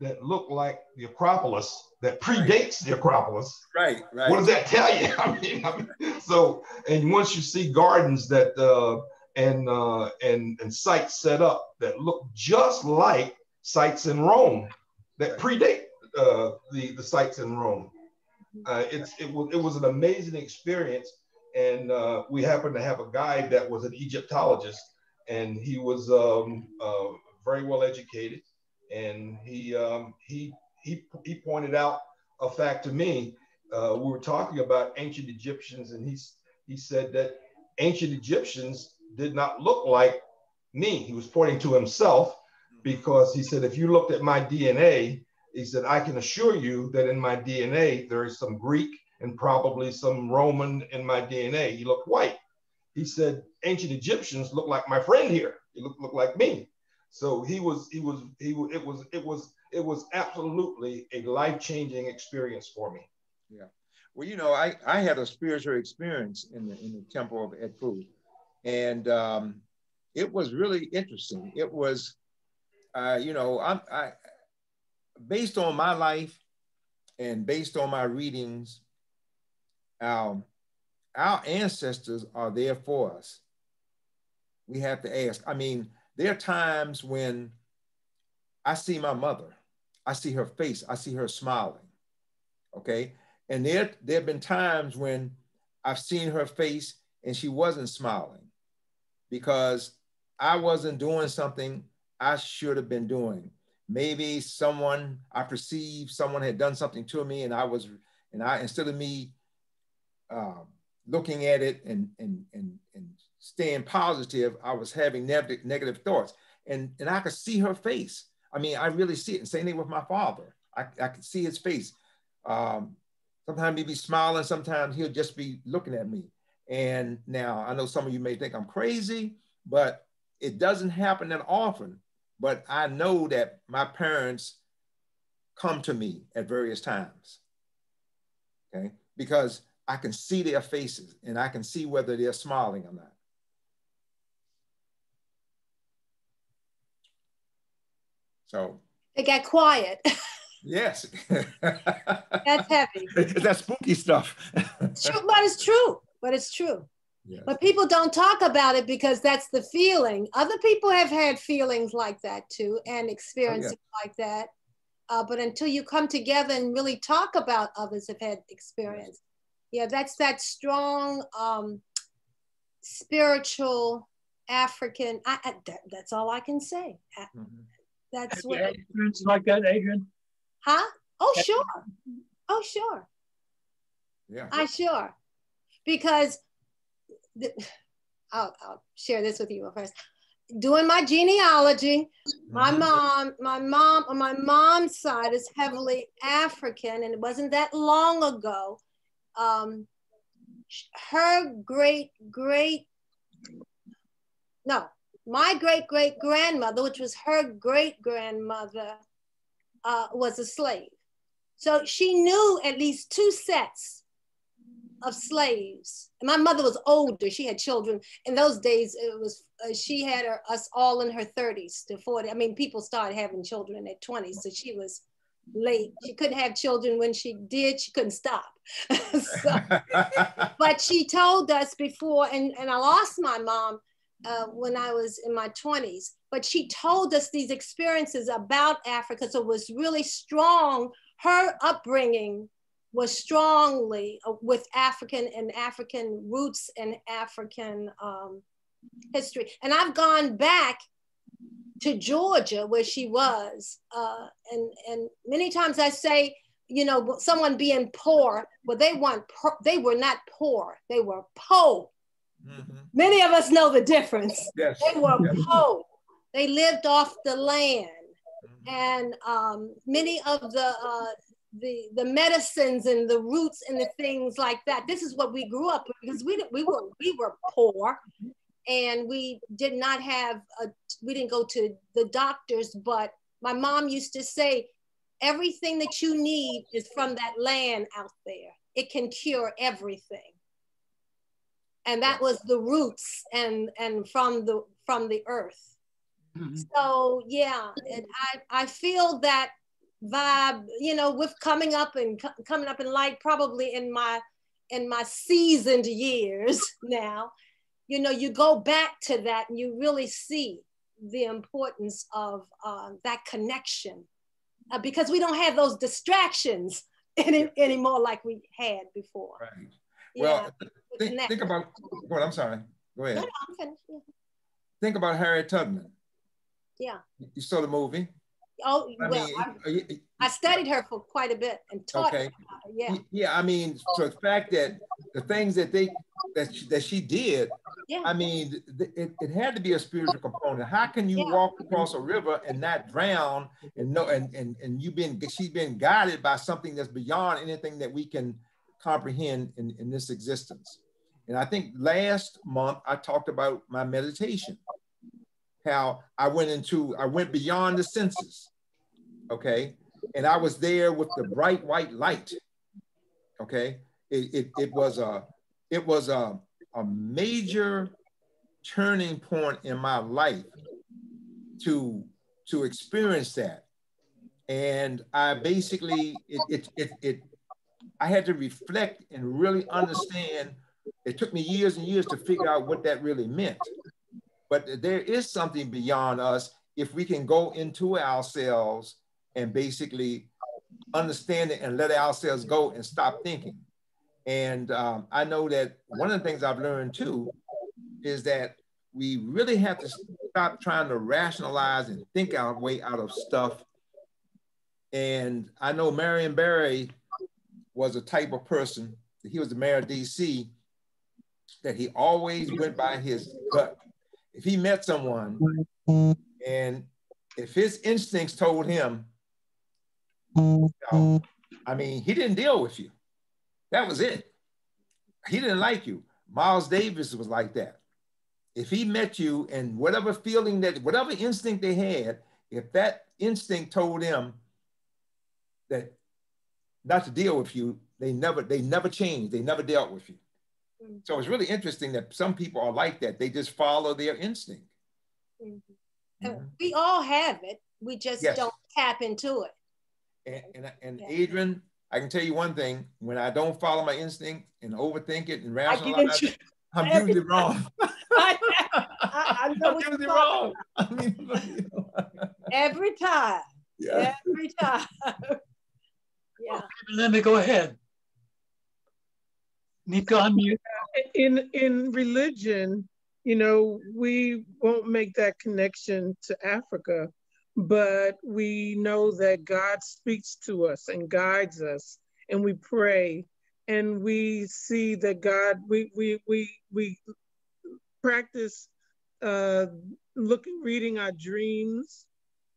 that look like the Acropolis that predates the Acropolis, Right, right. what does that tell you? I mean, I mean, so and once you see gardens that uh, and uh, and and sites set up that look just like sites in Rome that predate uh, the the sites in Rome, uh, it's it was it was an amazing experience, and uh, we happened to have a guide that was an Egyptologist, and he was um, uh, very well educated, and he um, he he he pointed out a fact to me. Uh, we were talking about ancient Egyptians, and he's he said that ancient Egyptians did not look like me. He was pointing to himself because he said, if you looked at my DNA, he said, I can assure you that in my DNA, there is some Greek and probably some Roman in my DNA. He looked white. He said, ancient Egyptians look like my friend here. He looked look like me. So he was, he was, he it was, it was, it was absolutely a life-changing experience for me. Yeah. Well, you know, I, I had a spiritual experience in the in the temple of Edfu, and um, it was really interesting. It was, uh, you know, I'm I based on my life and based on my readings, our our ancestors are there for us. We have to ask. I mean, there are times when I see my mother, I see her face, I see her smiling. Okay. And there, there have been times when I've seen her face and she wasn't smiling because I wasn't doing something I should have been doing. Maybe someone I perceived someone had done something to me, and I was, and I instead of me uh, looking at it and and and and staying positive, I was having negative negative thoughts, and and I could see her face. I mean, I really see it. And same thing with my father. I, I could see his face. Um, sometimes he'd be smiling, sometimes he'll just be looking at me. And now I know some of you may think I'm crazy, but it doesn't happen that often. But I know that my parents come to me at various times. Okay, because I can see their faces and I can see whether they're smiling or not. So they get quiet. Yes. That's heavy. That's spooky stuff. true, but it's true. But it's true. Yes. But people don't talk about it because that's the feeling. Other people have had feelings like that too and experiences oh, yeah. like that. Uh, but until you come together and really talk about others have had experience, yes. yeah, that's that strong um, spiritual African. I, I, that, that's all I can say. Mm-hmm. That's have what. experience like that, Adrian? Huh? Oh, sure. Oh, sure. Yeah. I sure. Because the, I'll, I'll share this with you first. Doing my genealogy, my mm-hmm. mom, my mom on my mom's side is heavily African, and it wasn't that long ago. Um, her great great no, my great great grandmother, which was her great grandmother, uh, was a slave. So she knew at least two sets of slaves. My mother was older; she had children. In those days, it was uh, she had her, us all in her 30s to 40. I mean, people started having children at 20, so she was late. She couldn't have children when she did. She couldn't stop. so, but she told us before, and, and I lost my mom uh, when I was in my 20s. But she told us these experiences about Africa. So it was really strong. Her upbringing was strongly uh, with African and African roots and African um, history. And I've gone back to Georgia where she was. Uh, and, and many times I say, you know, someone being poor, well, they weren't, they were not poor, they were poor Mm-hmm. Many of us know the difference. Yes. They were yes. poor. They lived off the land, mm-hmm. and um, many of the uh, the the medicines and the roots and the things like that. This is what we grew up with because we we were we were poor, and we did not have a we didn't go to the doctors. But my mom used to say, everything that you need is from that land out there. It can cure everything and that was the roots and and from the from the earth mm-hmm. so yeah and i i feel that vibe you know with coming up and co- coming up in light probably in my in my seasoned years now you know you go back to that and you really see the importance of uh, that connection uh, because we don't have those distractions any, anymore like we had before right well yeah think, think about what I'm sorry. Go ahead. No, no, I'm finished. Yeah. Think about Harriet Tubman. Yeah. You saw the movie. Oh I well, mean, I, I, studied her for quite a bit and taught okay. her. Yeah. Yeah, I mean, so the fact that the things that they that she, that she did, yeah. I mean, it, it had to be a spiritual component. How can you yeah. walk across a river and not drown and no and and and you been she's been guided by something that's beyond anything that we can comprehend in, in this existence. And I think last month I talked about my meditation, how I went into, I went beyond the senses, okay? And I was there with the bright white light, okay? It, it, it was a, it was a, a major turning point in my life to, to experience that. And I basically, it, it, it, it I had to reflect and really understand it took me years and years to figure out what that really meant. But there is something beyond us if we can go into ourselves and basically understand it and let ourselves go and stop thinking. And um, I know that one of the things I've learned too is that we really have to stop trying to rationalize and think our way out of stuff. And I know Marion Barry was a type of person, he was the mayor of DC, that he always went by his gut. If he met someone and if his instincts told him, you know, I mean, he didn't deal with you. That was it. He didn't like you. Miles Davis was like that. If he met you and whatever feeling that, whatever instinct they had, if that instinct told them that not to deal with you, they never, they never changed. They never dealt with you. Mm-hmm. So it's really interesting that some people are like that. They just follow their instinct. Mm-hmm. Mm-hmm. We all have it. We just yes. don't tap into it. And, and, and yeah. Adrian, I can tell you one thing: when I don't follow my instinct and overthink it and rationalize, it, I'm usually wrong. I, I, am usually wrong. I mean, you know. every time. Yeah. Every time. yeah. Let me go ahead. Nika, unmute. In in religion, you know, we won't make that connection to Africa but we know that God speaks to us and guides us, and we pray, and we see that God, we we we we practice uh, looking, reading our dreams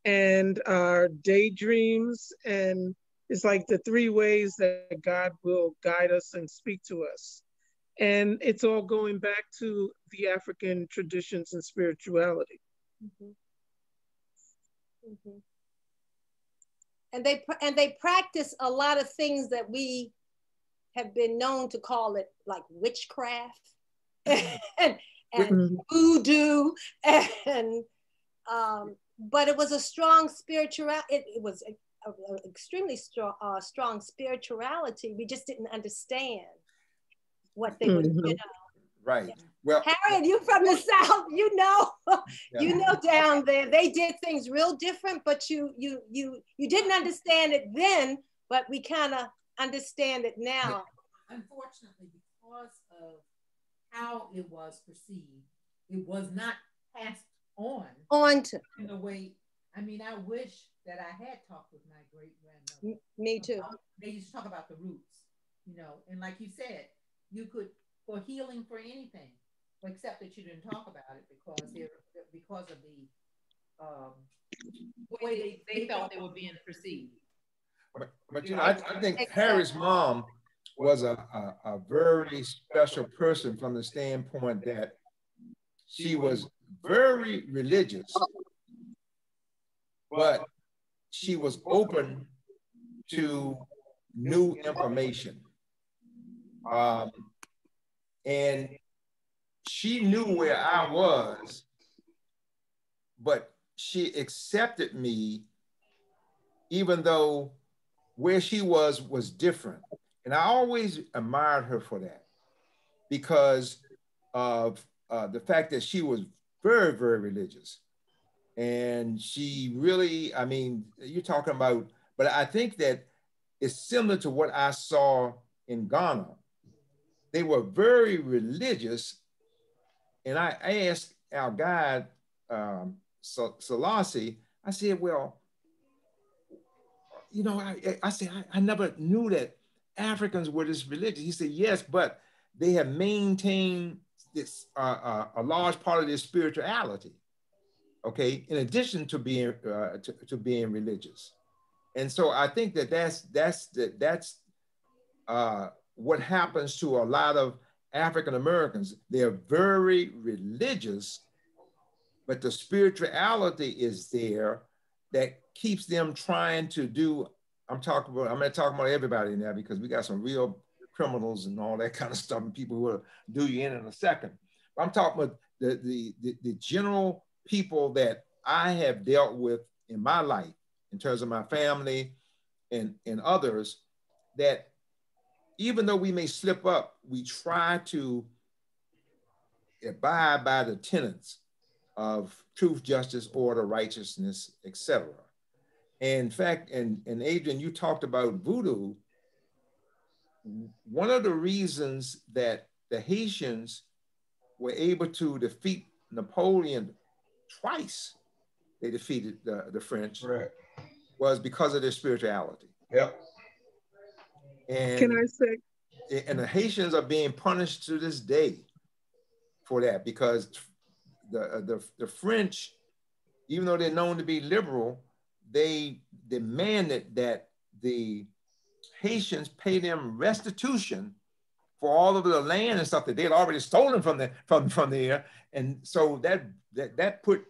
and our daydreams, and it's like the three ways that God will guide us and speak to us. And it's all going back to the African traditions and spirituality. Mm-hmm. Mm-hmm. And they and they practice a lot of things that we have been known to call it like witchcraft and, and mm-hmm. voodoo and um, but it was a strong spiritual it, it was a, a, a extremely strong uh, strong spirituality we just didn't understand what they mm-hmm. would you know right well, Harriet, you from the South, you know, yeah. you know down there, they did things real different, but you you you you didn't understand it then, but we kind of understand it now. Unfortunately, because of how it was perceived, it was not passed on. On to in a way. I mean, I wish that I had talked with my great grandmother. Me too. They used to talk about the roots, you know, and like you said, you could for healing for anything except that you didn't talk about it because they because of the um, way they, they felt they were being perceived. But, but you know, I, I think Harry's mom was a, a, a, very special person from the standpoint that she was very religious, but she was open to new information. Um, and she knew where I was, but she accepted me even though where she was was different. And I always admired her for that because of uh, the fact that she was very, very religious. And she really, I mean, you're talking about, but I think that it's similar to what I saw in Ghana. They were very religious and I asked our guide, um, Selassie, I said, well, you know, I, I said, I, I never knew that Africans were this religious. He said, yes, but they have maintained this uh, uh, a large part of their spirituality. Okay, in addition to being uh, to, to, being religious, and so I think that that's that's that's uh, what happens to a lot of African Americans. They're very religious, but the spirituality is there that keeps them trying to do. I'm talking about, I'm going to talk about everybody now because we got some real criminals and all that kind of stuff and people who will do you in in a second. But I'm talking about the, the, the, the general people that I have dealt with in my life in terms of my family and, and others that even though we may slip up, we try to abide by the tenets of truth, justice, order, righteousness, etc. in fact, and, and Adrian, you talked about voodoo. One of the reasons that the Haitians were able to defeat Napoleon twice they defeated the, the French Right. was because of their spirituality. Yep. And Can I say, and the Haitians are being punished to this day for that because the, uh, the, the French, even though they're known to be liberal, they demanded that the Haitians pay them restitution for all of the land and stuff that they had already stolen from the from from there, and so that that that put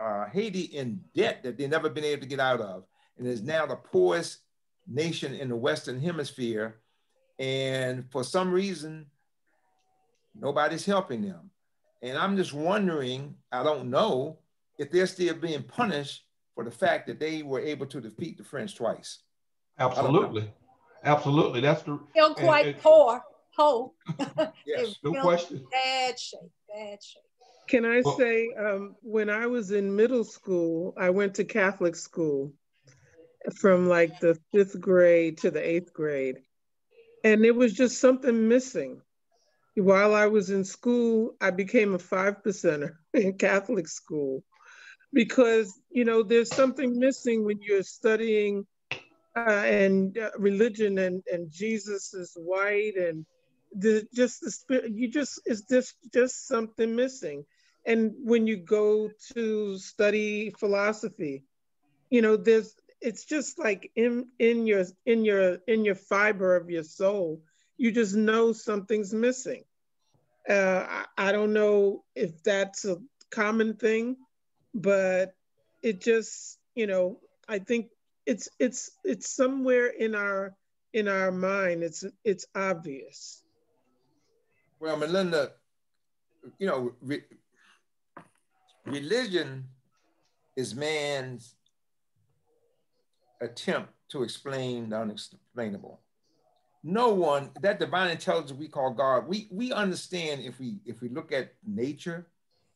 uh, Haiti in debt that they've never been able to get out of, and is now the poorest nation in the Western Hemisphere, and for some reason, nobody's helping them, and I'm just wondering, I don't know if they're still being punished for the fact that they were able to defeat the French twice. Absolutely. Absolutely. That's the Still and- quite and- poor, poor. Yes, no question. Bad shape, bad shape. can I Well- say, um, when I was in middle school, I went to Catholic school from like the fifth grade to the eighth grade. And there was just something missing. While I was in school, I became a five percenter in Catholic school because, you know, there's something missing when you're studying uh, and uh, religion and, and Jesus is white and the just the spirit you just it's just just something missing. And when you go to study philosophy you know there's it's just like in in your in your in your fiber of your soul you just know something's missing. Uh, I, I don't know if that's a common thing but it just you know i think it's it's it's somewhere in our in our mind. It's it's obvious Well, Melinda, you know, re- religion is man's attempt to explain the unexplainable. No one, that divine intelligence we call God, we, we understand if we if we look at nature,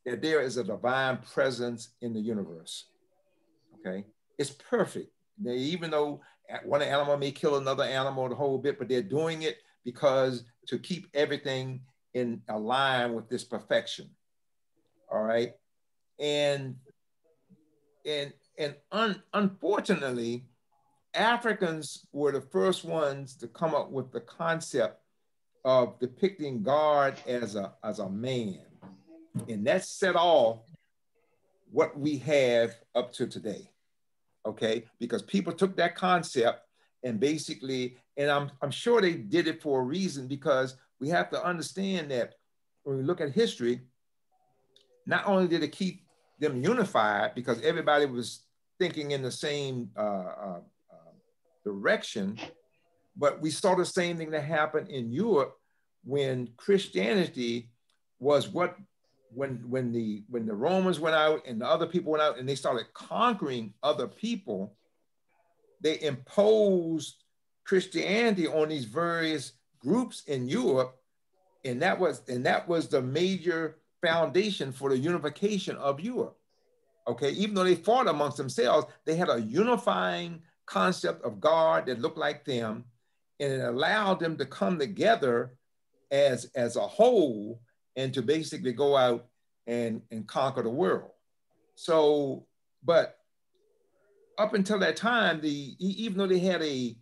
that there is a divine presence in the universe. Okay, it's perfect. They, even though one animal may kill another animal the whole bit, but they're doing it because to keep everything in a line with this perfection. All right. And and and un, unfortunately, Africans were the first ones to come up with the concept of depicting God as a as a man. And that set off what we have up to today. Okay, because people took that concept and basically, and I'm I'm sure they did it for a reason because we have to understand that when we look at history, not only did it keep them unified because everybody was thinking in the same uh, uh, uh, direction, but we saw the same thing that happened in Europe when Christianity was what when when the when the Romans went out and the other people went out and they started conquering other people, they imposed Christianity on these various groups in Europe, and that was and that was the major foundation for the unification of Europe. Okay, even though they fought amongst themselves, they had a unifying concept of God that looked like them, and it allowed them to come together as as a whole and to basically go out and and conquer the world. So, but up until that time, the even though they had a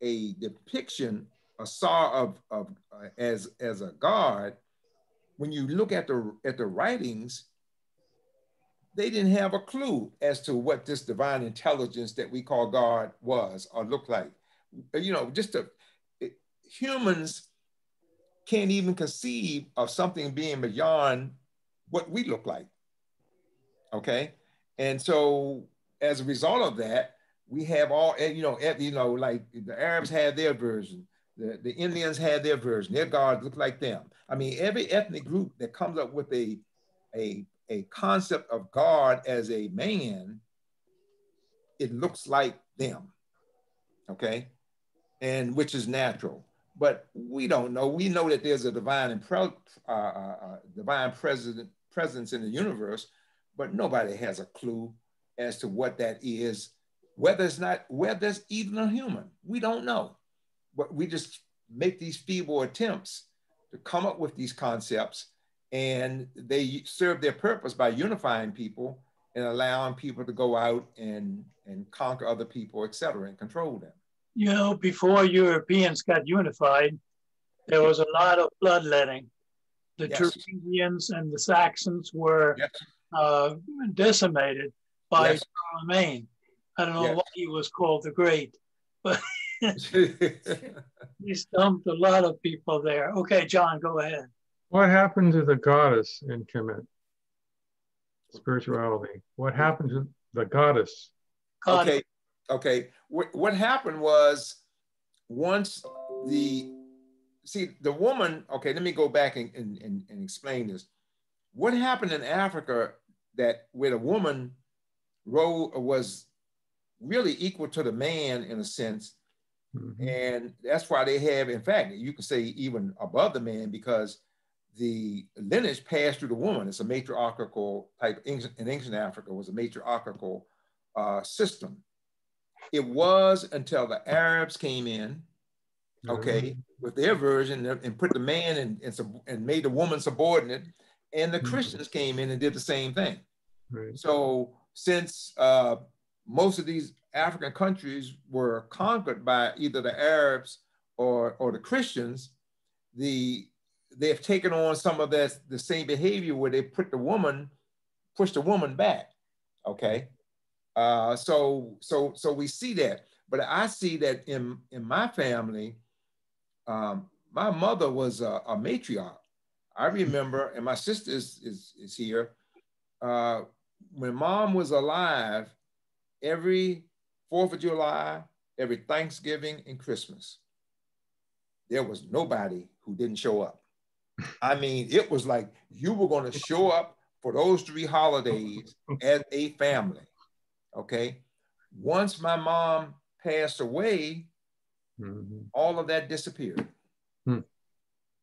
a depiction, a saw of of uh, as as a god, when you look at the at the writings, they didn't have a clue as to what this divine intelligence that we call God was or looked like. You know, just a, it, humans can't even conceive of something being beyond what we look like. Okay, and so as a result of that, we have all you know, you know, like the Arabs had their version, the, the Indians had their version. Their gods look like them. I mean, every ethnic group that comes up with a a a concept of God as a man, it looks like them. Okay, and which is natural. But we don't know. We know that there's a divine and uh, uh, uh, divine president presence in the universe, but nobody has a clue as to what that is. Whether it's not, whether it's even a human, we don't know. But we just make these feeble attempts to come up with these concepts, and they serve their purpose by unifying people and allowing people to go out and, and conquer other people, et cetera, and control them. You know, before Europeans got unified, there was a lot of bloodletting. The yes. Thuringians and the Saxons were yes. uh, decimated by yes. Charlemagne. I don't know yes. why he was called the Great, but he stumped a lot of people there. Okay, John, go ahead. What happened to the goddess in Kemet? Spirituality. What happened to the goddess? Okay, okay. What, what happened was once the see the woman. Okay, let me go back and, and, and, and explain this. What happened in Africa that where the woman role was really equal to the man in a sense. Mm-hmm. And that's why they have, in fact, you can say even above the man because the lineage passed through the woman. It's a matriarchal type, in ancient Africa was a matriarchal uh, system. It was until the Arabs came in, okay, mm-hmm. with their version and put the man and, and, and made the woman subordinate, and the mm-hmm. Christians came in and did the same thing. Right. So since uh, most of these African countries were conquered by either the Arabs or, or the Christians, the they've taken on some of that the same behavior where they put the woman, push the woman back. Okay. Uh, so so so we see that. But I see that in in my family, um, my mother was a, a, matriarch. I remember, and my sister is is, is here. Uh, when mom was alive, every Fourth of July, every Thanksgiving and Christmas, there was nobody who didn't show up. I mean, it was like you were going to show up for those three holidays as a family. Okay. Once my mom passed away, mm-hmm. all of that disappeared. Hmm.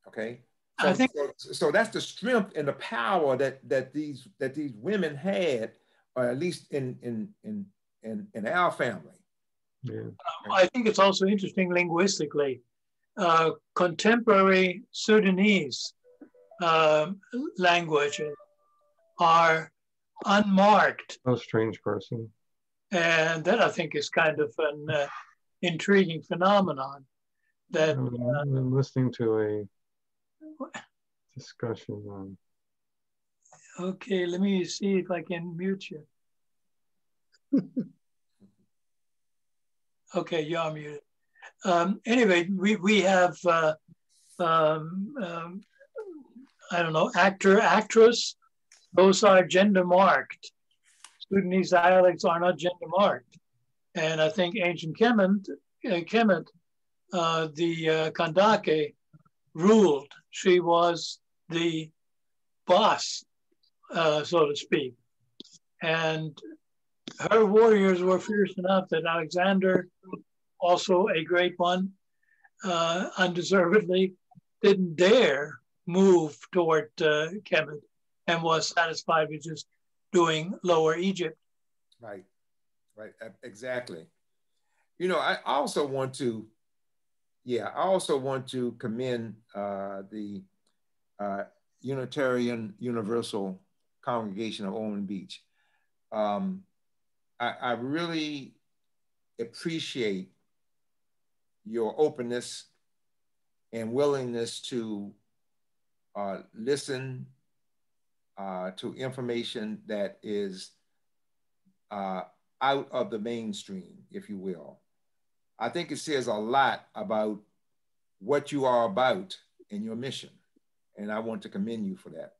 Okay. So, I think so, so, that's the strength and the power that that these that these women had, or at least in in in in, in our family. Yeah. Um, I think it's also interesting linguistically. Uh, contemporary Sudanese uh, languages are unmarked. A strange person. And that I think is kind of an uh, intriguing phenomenon. That I'm, I'm uh, listening to a discussion on. Okay, let me see if I can mute you. okay, you're muted. Um, anyway, we, we have, uh, um, um, I don't know, actor, actress. Those are gender marked. Sudanese dialects are not gender marked. And I think ancient Kemet, uh, Kemet uh, the uh, Kandake ruled. She was the boss, uh, so to speak. And her warriors were fierce enough that Alexander, also a great one, uh, undeservedly didn't dare move toward uh, Kemet and was satisfied with just doing Lower Egypt. Right, right, exactly. You know, I also want to, yeah, I also want to commend uh, the uh, Unitarian Universal Congregation of Ormond Beach. Um, I, I really appreciate your openness and willingness to uh, listen uh, to information that is uh, out of the mainstream, if you will. I think it says a lot about what you are about in your mission. And I want to commend you for that.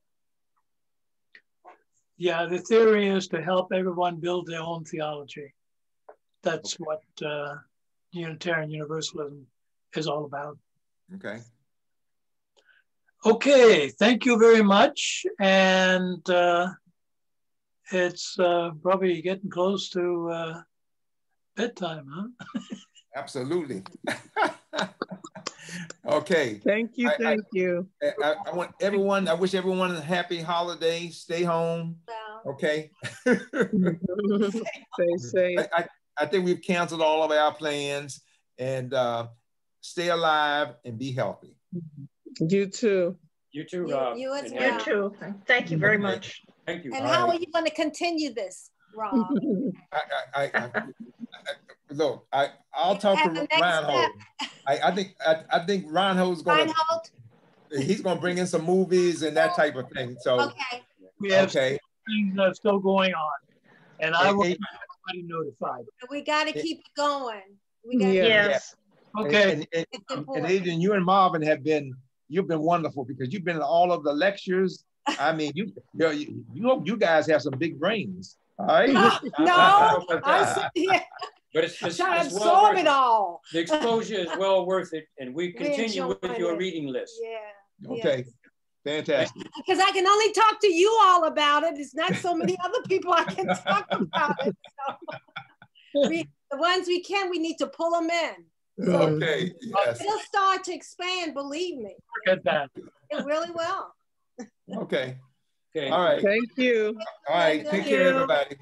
Yeah, the theory is to help everyone build their own theology. That's okay. what uh, Unitarian Universalism is all about. Okay. Okay, thank you very much. And uh, it's uh, probably getting close to uh, bedtime, huh? Absolutely. okay. Thank you. Thank I, you. I, I, want everyone, I wish everyone a happy holiday. Stay home. Okay. stay safe. I, I, think we've canceled all of our plans and uh, stay alive and be healthy. You too. You too, Rob. you as well. You too. Thank you very much. Thank you. And how are you going to continue this, Rob? I, I, I, I, look, I, I'll talk to the next Reinhold. I, I think, I, I think Reinhold's gonna, Reinhold? he's gonna bring in some movies and that type of thing, so, Okay. We have okay. things that are still going on. And I will Hey, keep everybody notified. We got to keep it going. We got Yeah. Yes. Okay. And, and, It's um, and important. Adrian, you and Marvin have been, you've been wonderful because you've been in all of the lectures. I mean, you, you, you, you guys have some big brains, all right? No, I'm sitting here But it's, it's, trying to it's well absorb worth it all. The exposure is well worth it, and we We continue with your it. reading list. Yeah. Okay, fantastic. Because I can only talk to you all about it. It's not so many other people I can talk about it. So we, the ones we can, we need to pull them in. Okay, yes, It'll start to expand, believe me. Forget that. It really will. okay, Okay. all right, Thank you. all right, take care, you. everybody.